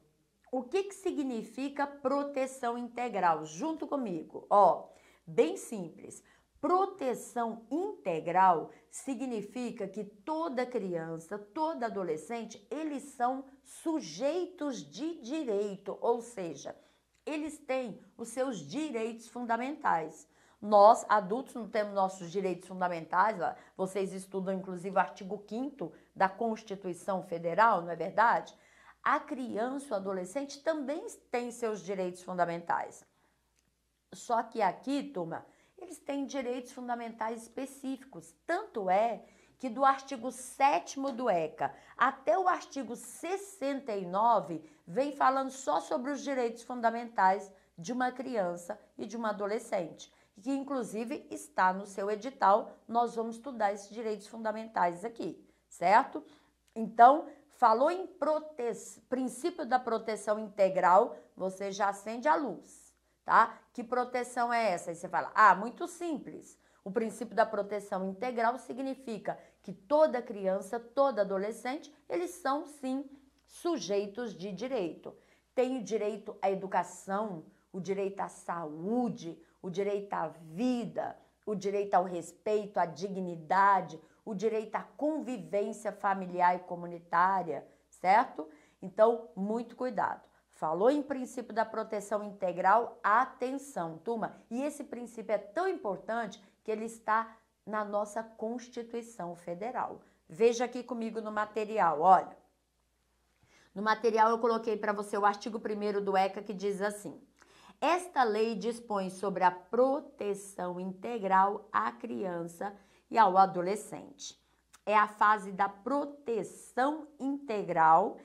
[SPEAKER 1] o que, que significa proteção integral? Junto comigo, ó, bem simples. Proteção integral significa que toda criança, todo adolescente, eles são sujeitos de direito, ou seja, eles têm os seus direitos fundamentais. Nós, adultos, não temos nossos direitos fundamentais. Vocês estudam, inclusive, o artigo 5 da Constituição Federal, não é verdade? A criança, o adolescente, também tem seus direitos fundamentais. Só que aqui, turma, eles têm direitos fundamentais específicos. Tanto é que do artigo 7 do ECA até o artigo 69 vem falando só sobre os direitos fundamentais de uma criança e de uma adolescente, que inclusive está no seu edital. Nós vamos estudar esses direitos fundamentais aqui, certo? Então, falou em princípio da proteção integral, você já acende a luz tá? Que proteção é essa? Aí você fala, ah, muito simples. O princípio da proteção integral significa que toda criança, todo adolescente, eles são sim sujeitos de direito. Tem o direito à educação, o direito à saúde, o direito à vida, o direito ao respeito, à dignidade, o direito à convivência familiar e comunitária, certo? Então, muito cuidado. Falou em princípio da proteção integral, atenção, turma. E esse princípio é tão importante que ele está na nossa Constituição Federal. Veja aqui comigo no material, olha. No material eu coloquei para você o artigo 1 do ECA que diz assim: Esta lei dispõe sobre a proteção integral à criança e ao adolescente. É a fase da proteção integral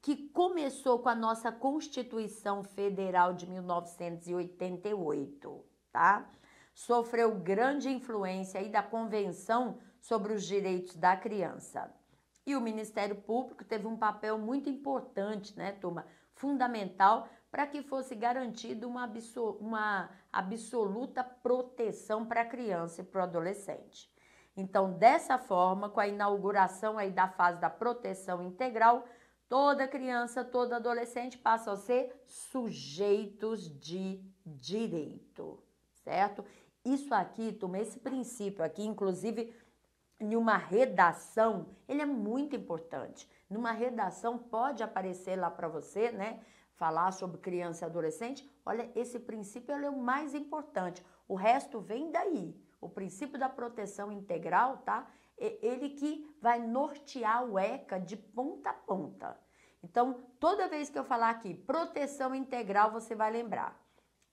[SPEAKER 1] que começou com a nossa Constituição Federal de 1988, tá? Sofreu grande influência aí da Convenção sobre os Direitos da Criança. E o Ministério Público teve um papel muito importante, né, turma? Fundamental para que fosse garantida uma, uma absoluta proteção para a criança e para o adolescente. Então, dessa forma, com a inauguração aí da fase da proteção integral, Toda criança, todo adolescente passam a ser sujeitos de direito, certo? Isso aqui, toma esse princípio aqui, inclusive em uma redação, ele é muito importante. Numa redação pode aparecer lá para você, né? Falar sobre criança e adolescente. Olha, esse princípio é o mais importante. O resto vem daí. O princípio da proteção integral, tá? Ele que vai nortear o ECA de ponta a ponta. Então, toda vez que eu falar aqui proteção integral, você vai lembrar.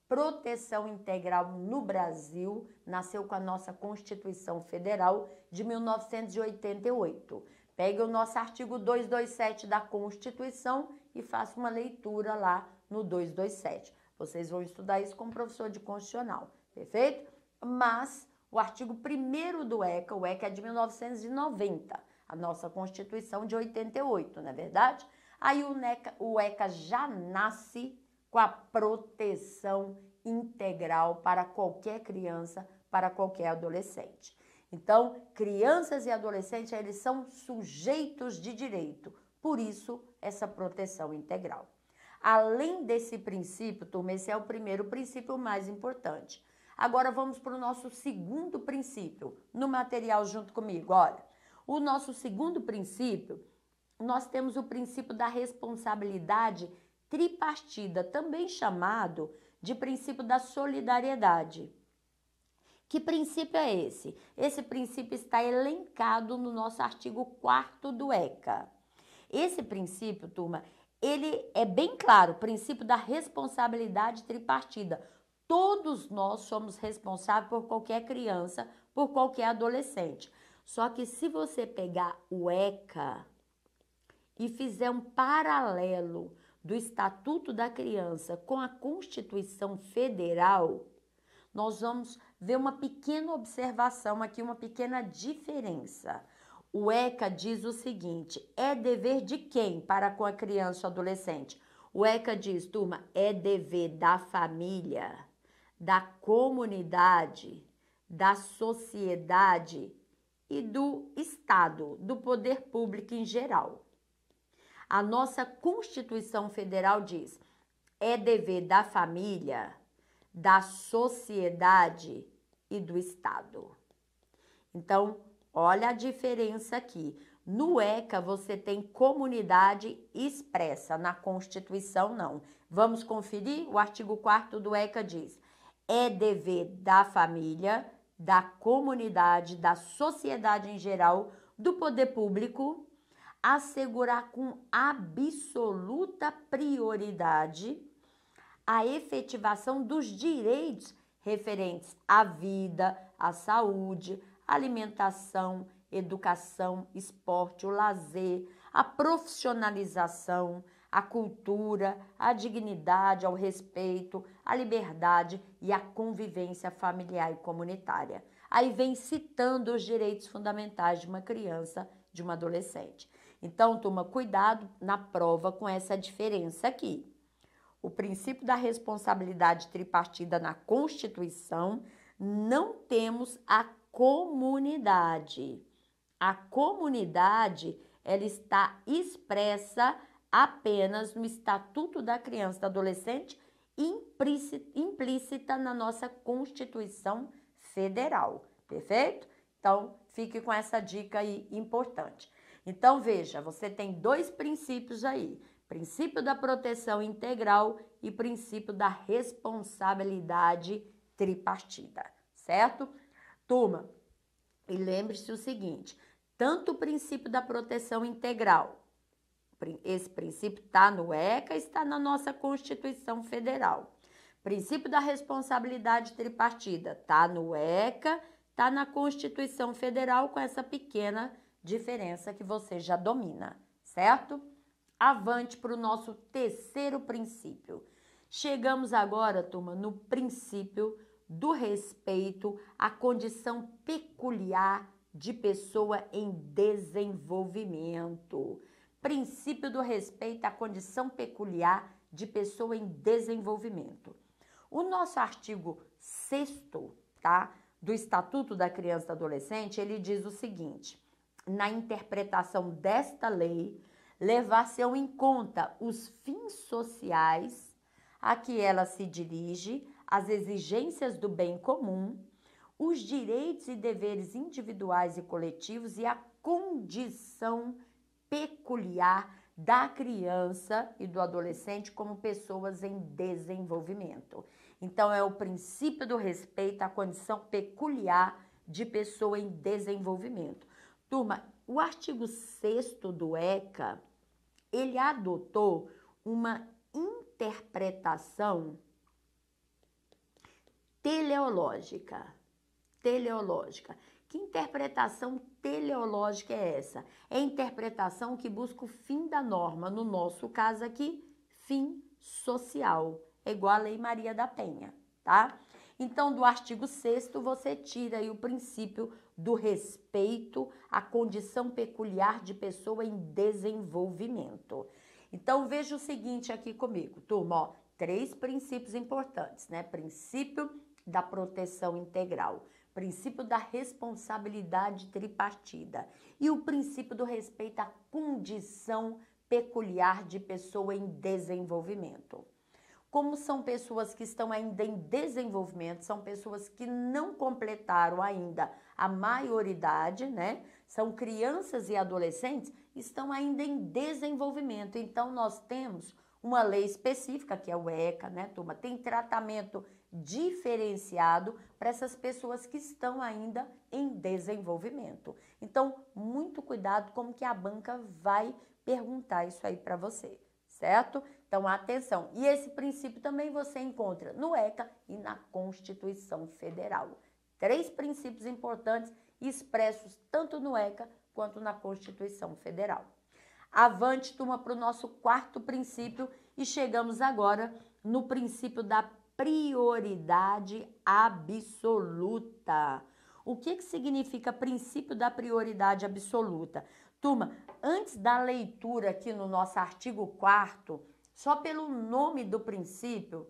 [SPEAKER 1] Proteção integral no Brasil nasceu com a nossa Constituição Federal de 1988. Pegue o nosso artigo 227 da Constituição e faça uma leitura lá no 227. Vocês vão estudar isso como professor de constitucional, perfeito? Mas o artigo 1 do ECA, o ECA é de 1990, a nossa Constituição de 88, não é verdade? Aí o, NECA, o ECA já nasce com a proteção integral para qualquer criança, para qualquer adolescente. Então, crianças e adolescentes, eles são sujeitos de direito, por isso essa proteção integral. Além desse princípio, turma, esse é o primeiro princípio mais importante. Agora vamos para o nosso segundo princípio, no material junto comigo. Olha, o nosso segundo princípio, nós temos o princípio da responsabilidade tripartida, também chamado de princípio da solidariedade. Que princípio é esse? Esse princípio está elencado no nosso artigo 4 do ECA. Esse princípio, turma, ele é bem claro, o princípio da responsabilidade tripartida. Todos nós somos responsáveis por qualquer criança, por qualquer adolescente. Só que se você pegar o ECA e fizer um paralelo do Estatuto da Criança com a Constituição Federal, nós vamos ver uma pequena observação aqui, uma pequena diferença. O ECA diz o seguinte: é dever de quem para com a criança ou adolescente? O ECA diz, turma, é dever da família, da comunidade, da sociedade e do Estado, do poder público em geral. A nossa Constituição Federal diz: é dever da família, da sociedade e do Estado. Então, olha a diferença aqui. No ECA você tem comunidade expressa, na Constituição não. Vamos conferir? O artigo 4 do ECA diz: é dever da família, da comunidade, da sociedade em geral, do poder público assegurar com absoluta prioridade a efetivação dos direitos referentes à vida, à saúde, alimentação, educação, esporte, o lazer, a profissionalização, a cultura, a dignidade, ao respeito, a liberdade e a convivência familiar e comunitária. Aí vem citando os direitos fundamentais de uma criança, de uma adolescente. Então, toma cuidado na prova com essa diferença aqui. O princípio da responsabilidade tripartida na Constituição, não temos a comunidade. A comunidade, ela está expressa apenas no Estatuto da Criança e do Adolescente, implícita na nossa Constituição Federal, perfeito? Então, fique com essa dica aí importante. Então, veja, você tem dois princípios aí: princípio da proteção integral e princípio da responsabilidade tripartida, certo? Turma, e lembre-se o seguinte: tanto o princípio da proteção integral, esse princípio está no ECA, está na nossa Constituição Federal. Princípio da responsabilidade tripartida está no ECA, está na Constituição Federal com essa pequena diferença que você já domina, certo? Avante para o nosso terceiro princípio. Chegamos agora, turma, no princípio do respeito à condição peculiar de pessoa em desenvolvimento. Princípio do respeito à condição peculiar de pessoa em desenvolvimento. O nosso artigo 6 tá, do Estatuto da Criança e do Adolescente, ele diz o seguinte: na interpretação desta lei, levar-se-ão em conta os fins sociais a que ela se dirige, as exigências do bem comum, os direitos e deveres individuais e coletivos e a condição peculiar da criança e do adolescente como pessoas em desenvolvimento. Então, é o princípio do respeito à condição peculiar de pessoa em desenvolvimento. Turma, o artigo 6 do ECA, ele adotou uma interpretação teleológica. Teleológica. Que interpretação teleológica é essa? É interpretação que busca o fim da norma, no nosso caso aqui, fim social. Igual a Lei Maria da Penha, tá? Então, do artigo 6 você tira o princípio do respeito à condição peculiar de pessoa em desenvolvimento. Então, veja o seguinte aqui comigo, turma, ó, três princípios importantes, né? Princípio da proteção integral, princípio da responsabilidade tripartida e o princípio do respeito à condição peculiar de pessoa em desenvolvimento. Como são pessoas que estão ainda em desenvolvimento, são pessoas que não completaram ainda a maioridade, né? São crianças e adolescentes, estão ainda em desenvolvimento. Então, nós temos uma lei específica, que é o ECA, né, turma? Tem tratamento diferenciado para essas pessoas que estão ainda em desenvolvimento. Então, muito cuidado como que a banca vai perguntar isso aí para você, certo? Então, atenção. E esse princípio também você encontra no ECA e na Constituição Federal. Três princípios importantes expressos tanto no ECA quanto na Constituição Federal. Avante, turma, para o nosso quarto princípio e chegamos agora no princípio da prioridade absoluta. O que, que significa princípio da prioridade absoluta? Turma, antes da leitura aqui no nosso artigo 4 só pelo nome do princípio,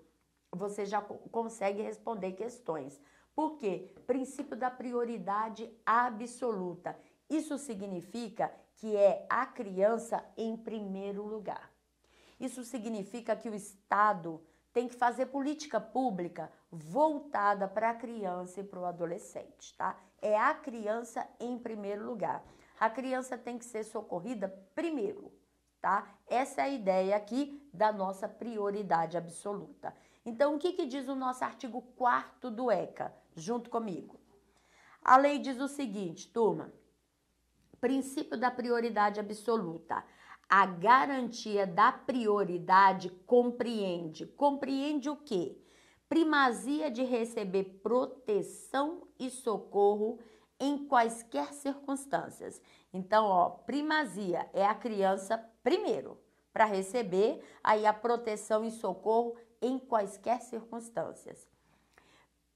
[SPEAKER 1] você já consegue responder questões. Por quê? Princípio da prioridade absoluta. Isso significa que é a criança em primeiro lugar. Isso significa que o Estado tem que fazer política pública voltada para a criança e para o adolescente, tá? É a criança em primeiro lugar. A criança tem que ser socorrida primeiro, tá? Essa é a ideia aqui da nossa prioridade absoluta. Então, o que, que diz o nosso artigo 4 do ECA? Junto comigo. A lei diz o seguinte, turma: princípio da prioridade absoluta. A garantia da prioridade compreende. Compreende o quê? Primazia de receber proteção e socorro em quaisquer circunstâncias. Então, ó, primazia é a criança primeiro para receber aí a proteção e socorro em quaisquer circunstâncias.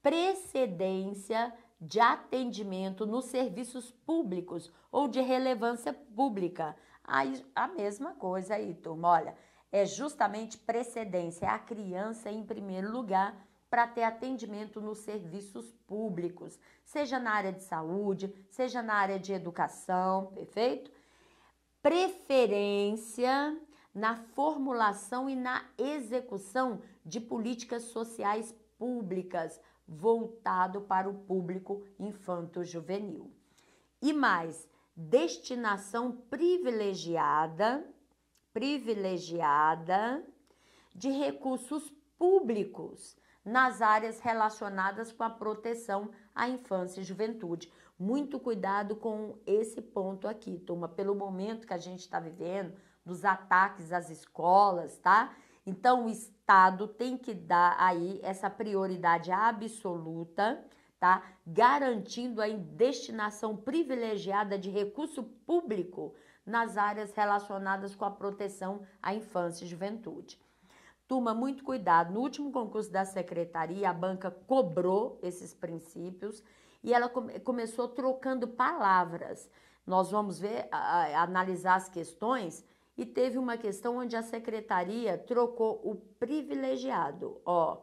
[SPEAKER 1] Precedência de atendimento nos serviços públicos ou de relevância pública Aí, a mesma coisa aí, turma. Olha, é justamente precedência, é a criança em primeiro lugar para ter atendimento nos serviços públicos, seja na área de saúde, seja na área de educação, perfeito? Preferência na formulação e na execução de políticas sociais públicas voltado para o público infanto-juvenil. E mais, destinação privilegiada, privilegiada de recursos públicos nas áreas relacionadas com a proteção à infância e juventude. Muito cuidado com esse ponto aqui, turma, pelo momento que a gente está vivendo, dos ataques às escolas, tá? Então, o Estado tem que dar aí essa prioridade absoluta tá? Garantindo a destinação privilegiada de recurso público nas áreas relacionadas com a proteção à infância e juventude. Turma, muito cuidado. No último concurso da secretaria, a banca cobrou esses princípios e ela come começou trocando palavras. Nós vamos ver, a, a, analisar as questões e teve uma questão onde a secretaria trocou o privilegiado, ó,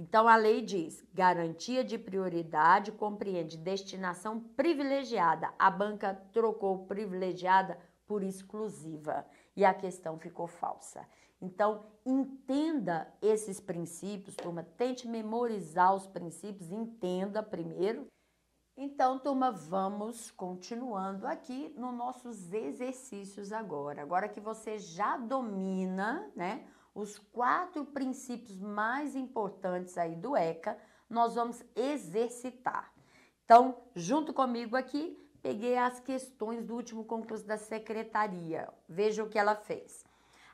[SPEAKER 1] então a lei diz: garantia de prioridade compreende destinação privilegiada. A banca trocou privilegiada por exclusiva e a questão ficou falsa. Então, entenda esses princípios, turma. Tente memorizar os princípios, entenda primeiro. Então, turma, vamos continuando aqui nos nossos exercícios agora. Agora que você já domina, né? Os quatro princípios mais importantes aí do ECA, nós vamos exercitar. Então, junto comigo aqui, peguei as questões do último concurso da secretaria. Veja o que ela fez.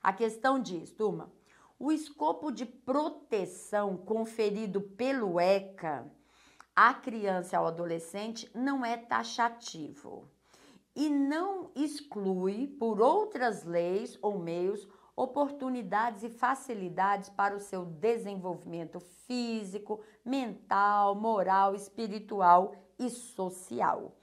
[SPEAKER 1] A questão diz, turma, o escopo de proteção conferido pelo ECA à criança e ao adolescente não é taxativo e não exclui por outras leis ou meios oportunidades e facilidades para o seu desenvolvimento físico, mental, moral, espiritual e social.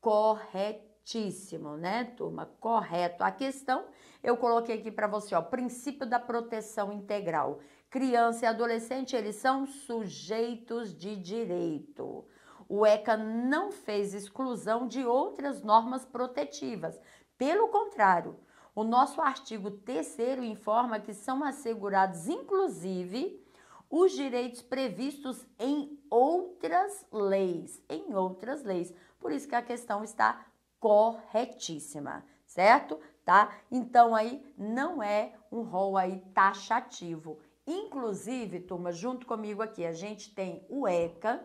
[SPEAKER 1] Corretíssimo, né, turma? Correto. A questão eu coloquei aqui para você, ó, princípio da proteção integral. Criança e adolescente, eles são sujeitos de direito. O ECA não fez exclusão de outras normas protetivas. Pelo contrário, o nosso artigo 3 informa que são assegurados, inclusive, os direitos previstos em outras leis, em outras leis. Por isso que a questão está corretíssima, certo? Tá? Então aí não é um rol aí taxativo Inclusive, turma, junto comigo aqui, a gente tem o ECA,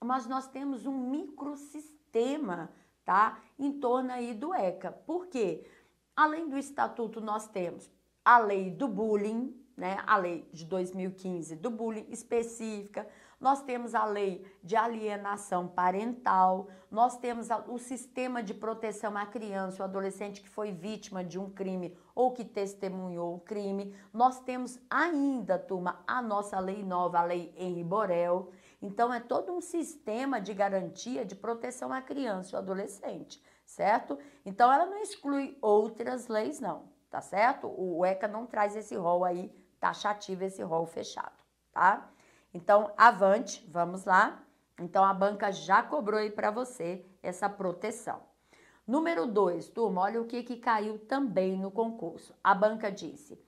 [SPEAKER 1] mas nós temos um microsistema, tá? Em torno aí do ECA. Por quê? Além do estatuto, nós temos a lei do bullying, né? A lei de 2015 do bullying específica, nós temos a lei de alienação parental, nós temos o sistema de proteção à criança ou adolescente que foi vítima de um crime ou que testemunhou o crime. Nós temos ainda, turma, a nossa lei nova, a lei Henri Borel. Então, é todo um sistema de garantia de proteção à criança ou adolescente, certo? Então, ela não exclui outras leis, não, tá certo? O ECA não traz esse rol aí taxativo, esse rol fechado, tá? Então, avante, vamos lá. Então, a banca já cobrou aí para você essa proteção. Número 2, turma, olha o que, que caiu também no concurso. A banca disse: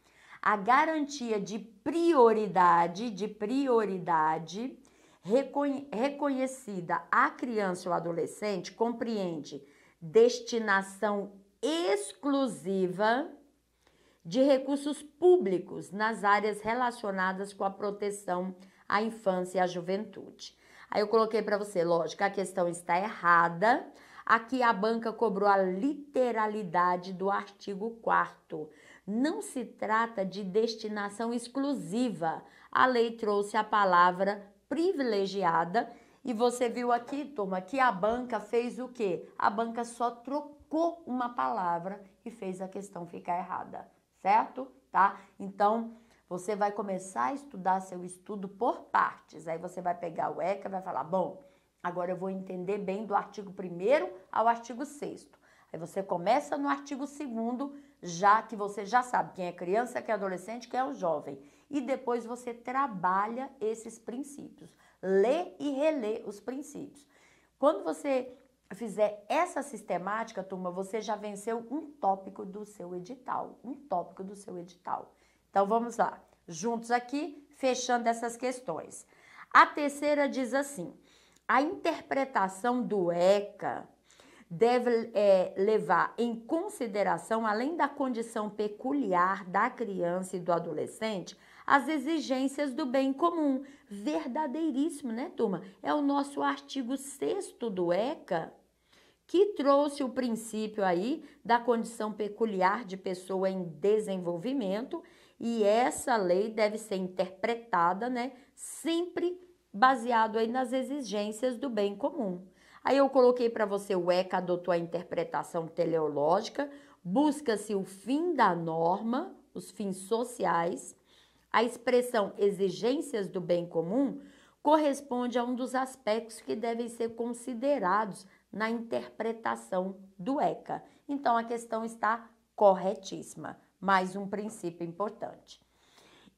[SPEAKER 1] a garantia de prioridade, de prioridade reconhe reconhecida à criança ou adolescente compreende destinação exclusiva de recursos públicos nas áreas relacionadas com a proteção a infância e a juventude. Aí eu coloquei para você, lógico, a questão está errada. Aqui a banca cobrou a literalidade do artigo 4 Não se trata de destinação exclusiva. A lei trouxe a palavra privilegiada e você viu aqui, turma, que a banca fez o quê? A banca só trocou uma palavra e fez a questão ficar errada, certo? Tá? Então, você vai começar a estudar seu estudo por partes. Aí você vai pegar o ECA e vai falar: bom, agora eu vou entender bem do artigo 1 ao artigo 6. Aí você começa no artigo 2, já que você já sabe quem é criança, quem é adolescente, quem é o jovem. E depois você trabalha esses princípios. Lê e relê os princípios. Quando você fizer essa sistemática, turma, você já venceu um tópico do seu edital. Um tópico do seu edital. Então vamos lá, juntos aqui, fechando essas questões. A terceira diz assim: a interpretação do ECA deve é, levar em consideração, além da condição peculiar da criança e do adolescente, as exigências do bem comum. Verdadeiríssimo, né, turma? É o nosso artigo 6 do ECA que trouxe o princípio aí da condição peculiar de pessoa em desenvolvimento e essa lei deve ser interpretada, né, sempre baseado aí nas exigências do bem comum. Aí eu coloquei para você o ECA adotou a interpretação teleológica, busca-se o fim da norma, os fins sociais. A expressão exigências do bem comum corresponde a um dos aspectos que devem ser considerados na interpretação do ECA. Então a questão está corretíssima mais um princípio importante.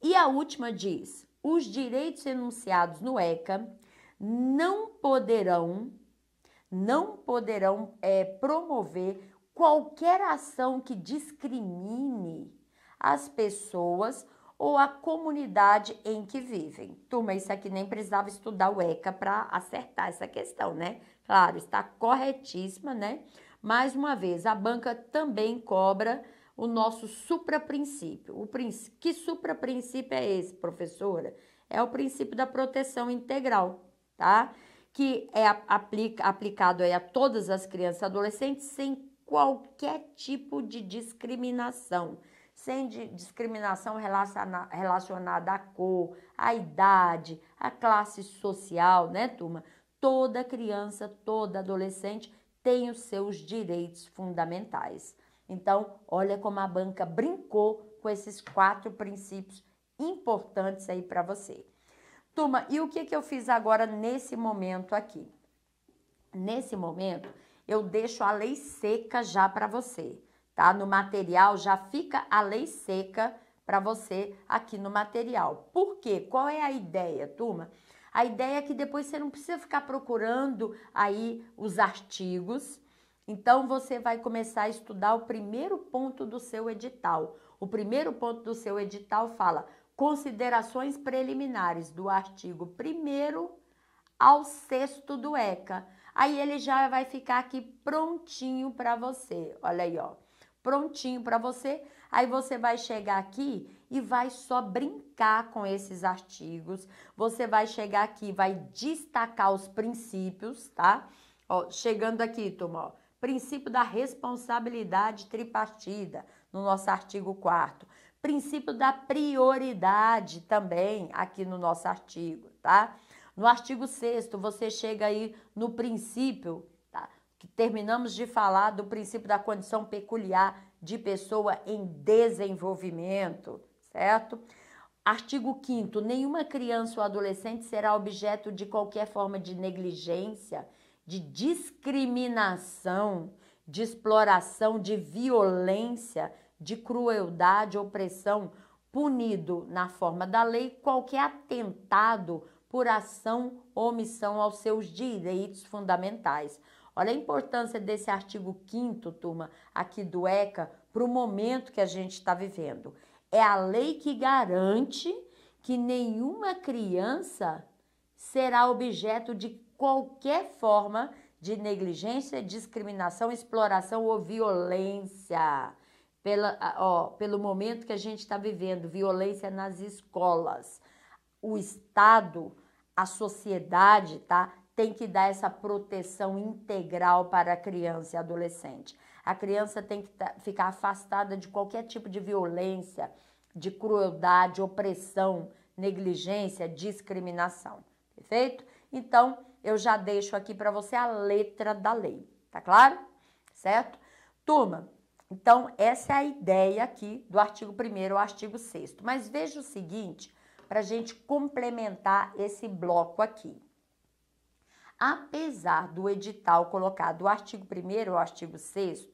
[SPEAKER 1] E a última diz: os direitos enunciados no ECA não poderão, não poderão é, promover qualquer ação que discrimine as pessoas ou a comunidade em que vivem. Turma, isso aqui nem precisava estudar o ECA para acertar essa questão, né? Claro, está corretíssima, né? Mais uma vez, a banca também cobra o nosso supraprincípio. O princípio, que supraprincípio é esse, professora? É o princípio da proteção integral, tá? Que é aplica, aplicado a todas as crianças e adolescentes sem qualquer tipo de discriminação. Sem discriminação relaciona, relacionada à cor, à idade, à classe social, né, turma? Toda criança, toda adolescente tem os seus direitos fundamentais. Então, olha como a banca brincou com esses quatro princípios importantes aí para você. Turma, e o que, que eu fiz agora nesse momento aqui? Nesse momento, eu deixo a lei seca já para você, tá? No material já fica a lei seca para você aqui no material. Por quê? Qual é a ideia, turma? A ideia é que depois você não precisa ficar procurando aí os artigos, então você vai começar a estudar o primeiro ponto do seu edital. O primeiro ponto do seu edital fala considerações preliminares do artigo 1 ao 6 do ECA. Aí ele já vai ficar aqui prontinho para você. Olha aí, ó. Prontinho para você. Aí você vai chegar aqui e vai só brincar com esses artigos. Você vai chegar aqui, vai destacar os princípios, tá? Ó, chegando aqui, turma, ó, princípio da responsabilidade tripartida, no nosso artigo 4 Princípio da prioridade também, aqui no nosso artigo, tá? No artigo 6 você chega aí no princípio? Que terminamos de falar do princípio da condição peculiar de pessoa em desenvolvimento, certo? Artigo 5 nenhuma criança ou adolescente será objeto de qualquer forma de negligência, de discriminação, de exploração, de violência, de crueldade, opressão, punido na forma da lei qualquer atentado por ação ou omissão aos seus direitos fundamentais. Olha a importância desse artigo 5 turma, aqui do ECA, para o momento que a gente está vivendo. É a lei que garante que nenhuma criança será objeto de qualquer forma de negligência, discriminação, exploração ou violência pela, ó, pelo momento que a gente está vivendo, violência nas escolas. O Estado, a sociedade, tá? Tem que dar essa proteção integral para a criança e adolescente. A criança tem que ficar afastada de qualquer tipo de violência, de crueldade, opressão, negligência, discriminação. Perfeito? Então, eu já deixo aqui para você a letra da lei, tá claro? Certo? Turma, então, essa é a ideia aqui do artigo 1 ao artigo 6. Mas veja o seguinte, para a gente complementar esse bloco aqui. Apesar do edital colocar do artigo 1 ao artigo 6,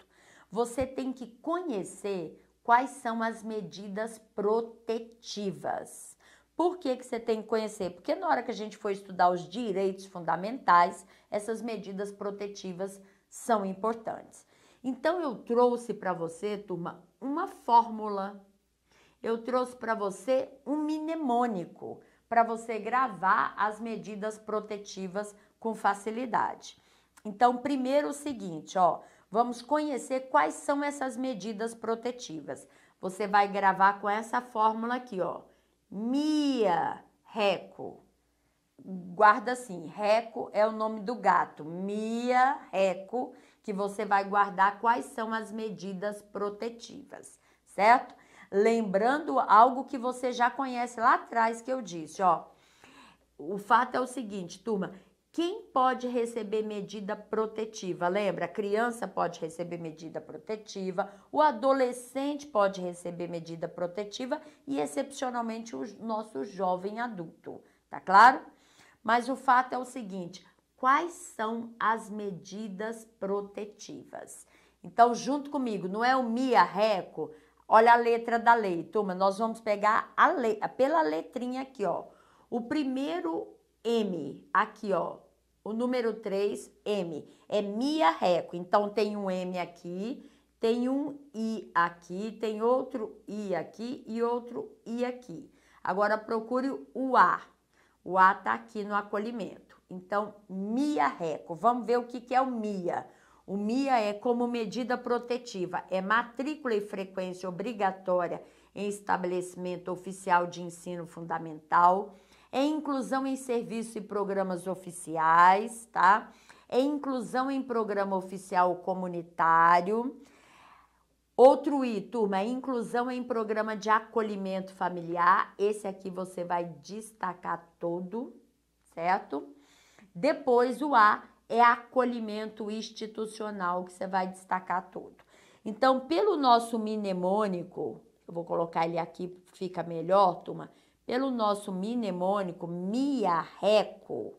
[SPEAKER 1] você tem que conhecer quais são as medidas protetivas. Por que, que você tem que conhecer? Porque na hora que a gente for estudar os direitos fundamentais, essas medidas protetivas são importantes. Então eu trouxe para você, turma, uma fórmula. Eu trouxe para você um mnemônico para você gravar as medidas protetivas com facilidade. Então, primeiro o seguinte, ó, vamos conhecer quais são essas medidas protetivas. Você vai gravar com essa fórmula aqui, ó. Mia Reco. Guarda assim, Reco é o nome do gato. Mia Reco que você vai guardar quais são as medidas protetivas, certo? Lembrando algo que você já conhece lá atrás que eu disse, ó. O fato é o seguinte, turma, quem pode receber medida protetiva? Lembra, a criança pode receber medida protetiva, o adolescente pode receber medida protetiva e, excepcionalmente, o nosso jovem adulto, tá claro? Mas o fato é o seguinte: quais são as medidas protetivas. Então, junto comigo, não é o MIA RECO? Olha a letra da lei, turma. Nós vamos pegar a pela letrinha aqui, ó. O primeiro M, aqui, ó. O número 3, M, é MIA RECO. Então, tem um M aqui, tem um I aqui, tem outro I aqui e outro I aqui. Agora, procure o A. O A tá aqui no acolhimento. Então, MIA RECO. Vamos ver o que, que é o MIA. O MIA é como medida protetiva, é matrícula e frequência obrigatória em estabelecimento oficial de ensino fundamental, é inclusão em serviço e programas oficiais, tá? É inclusão em programa oficial comunitário. Outro I, turma, é inclusão em programa de acolhimento familiar. Esse aqui você vai destacar todo, certo? Depois, o A é acolhimento institucional, que você vai destacar todo. Então, pelo nosso mnemônico, eu vou colocar ele aqui, fica melhor, turma. Pelo nosso mnemônico, MIARECO,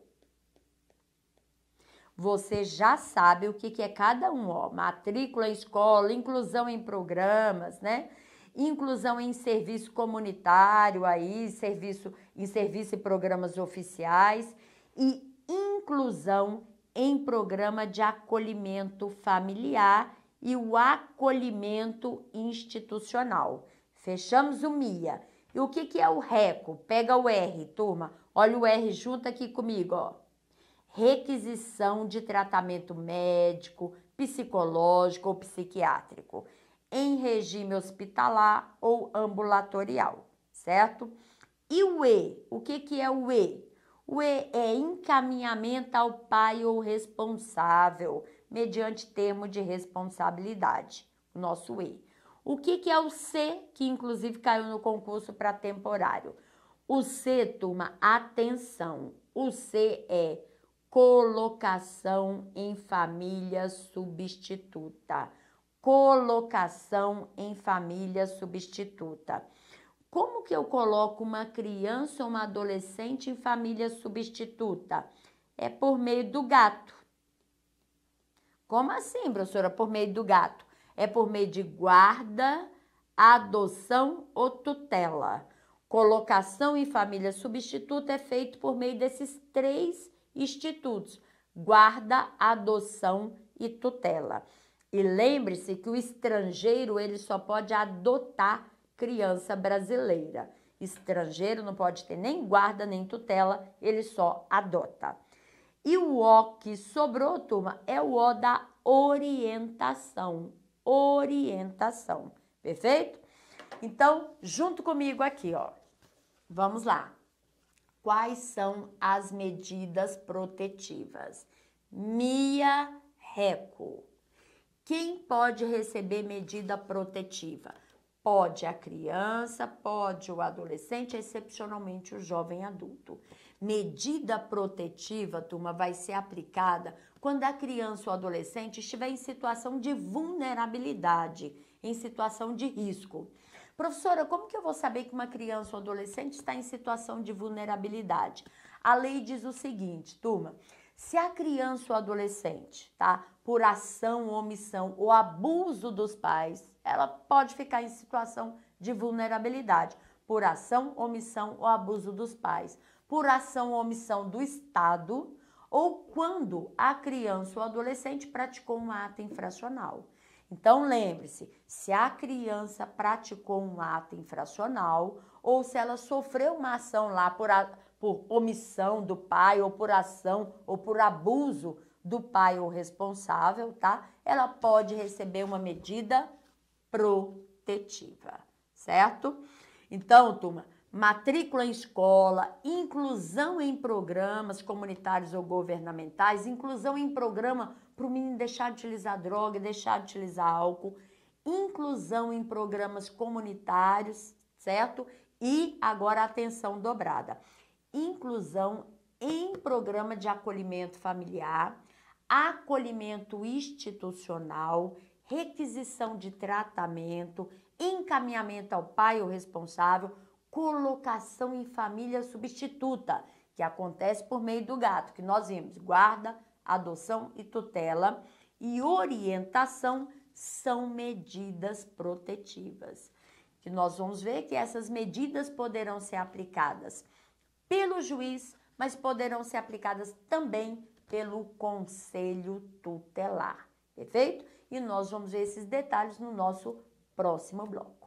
[SPEAKER 1] você já sabe o que, que é cada um, ó. Matrícula em escola, inclusão em programas, né? Inclusão em serviço comunitário aí, serviço em serviço e programas oficiais e inclusão em programa de acolhimento familiar e o acolhimento institucional. Fechamos o MIA. E o que, que é o RECO? Pega o R, turma. Olha o R junto aqui comigo, ó. Requisição de tratamento médico, psicológico ou psiquiátrico. em regime hospitalar ou ambulatorial, certo? E o E? O que, que é o E? O E é encaminhamento ao pai ou responsável, mediante termo de responsabilidade, o nosso E. O que, que é o C, que inclusive caiu no concurso para temporário? O C, turma, atenção. O C é colocação em família substituta. Colocação em família substituta. Como que eu coloco uma criança ou uma adolescente em família substituta? É por meio do gato. Como assim, professora? Por meio do gato? É por meio de guarda, adoção ou tutela. Colocação em família substituta é feito por meio desses três institutos: guarda, adoção e tutela. E lembre-se que o estrangeiro ele só pode adotar criança brasileira. Estrangeiro não pode ter nem guarda nem tutela, ele só adota. E o O que sobrou, turma, é o O da orientação. Orientação. Perfeito? Então, junto comigo aqui, ó. Vamos lá. Quais são as medidas protetivas? Mia Reco. Quem pode receber medida protetiva? Pode a criança, pode o adolescente, excepcionalmente o jovem adulto. Medida protetiva, turma, vai ser aplicada quando a criança ou adolescente estiver em situação de vulnerabilidade, em situação de risco. Professora, como que eu vou saber que uma criança ou adolescente está em situação de vulnerabilidade? A lei diz o seguinte, turma, se a criança ou adolescente, tá, por ação, omissão ou abuso dos pais, ela pode ficar em situação de vulnerabilidade por ação, omissão ou abuso dos pais, por ação ou omissão do Estado ou quando a criança ou adolescente praticou um ato infracional. Então lembre-se, se a criança praticou um ato infracional ou se ela sofreu uma ação lá por, a, por omissão do pai ou por ação ou por abuso do pai ou responsável, tá? Ela pode receber uma medida protetiva, certo? Então, turma, matrícula em escola, inclusão em programas comunitários ou governamentais, inclusão em programa para o menino deixar de utilizar droga, deixar de utilizar álcool, inclusão em programas comunitários, certo? E agora atenção dobrada. Inclusão em programa de acolhimento familiar, acolhimento institucional, requisição de tratamento, encaminhamento ao pai ou responsável, colocação em família substituta, que acontece por meio do gato, que nós vimos, guarda, adoção e tutela, e orientação são medidas protetivas. Que nós vamos ver que essas medidas poderão ser aplicadas pelo juiz, mas poderão ser aplicadas também pelo conselho tutelar. Perfeito? e nós vamos ver esses detalhes no nosso próximo bloco.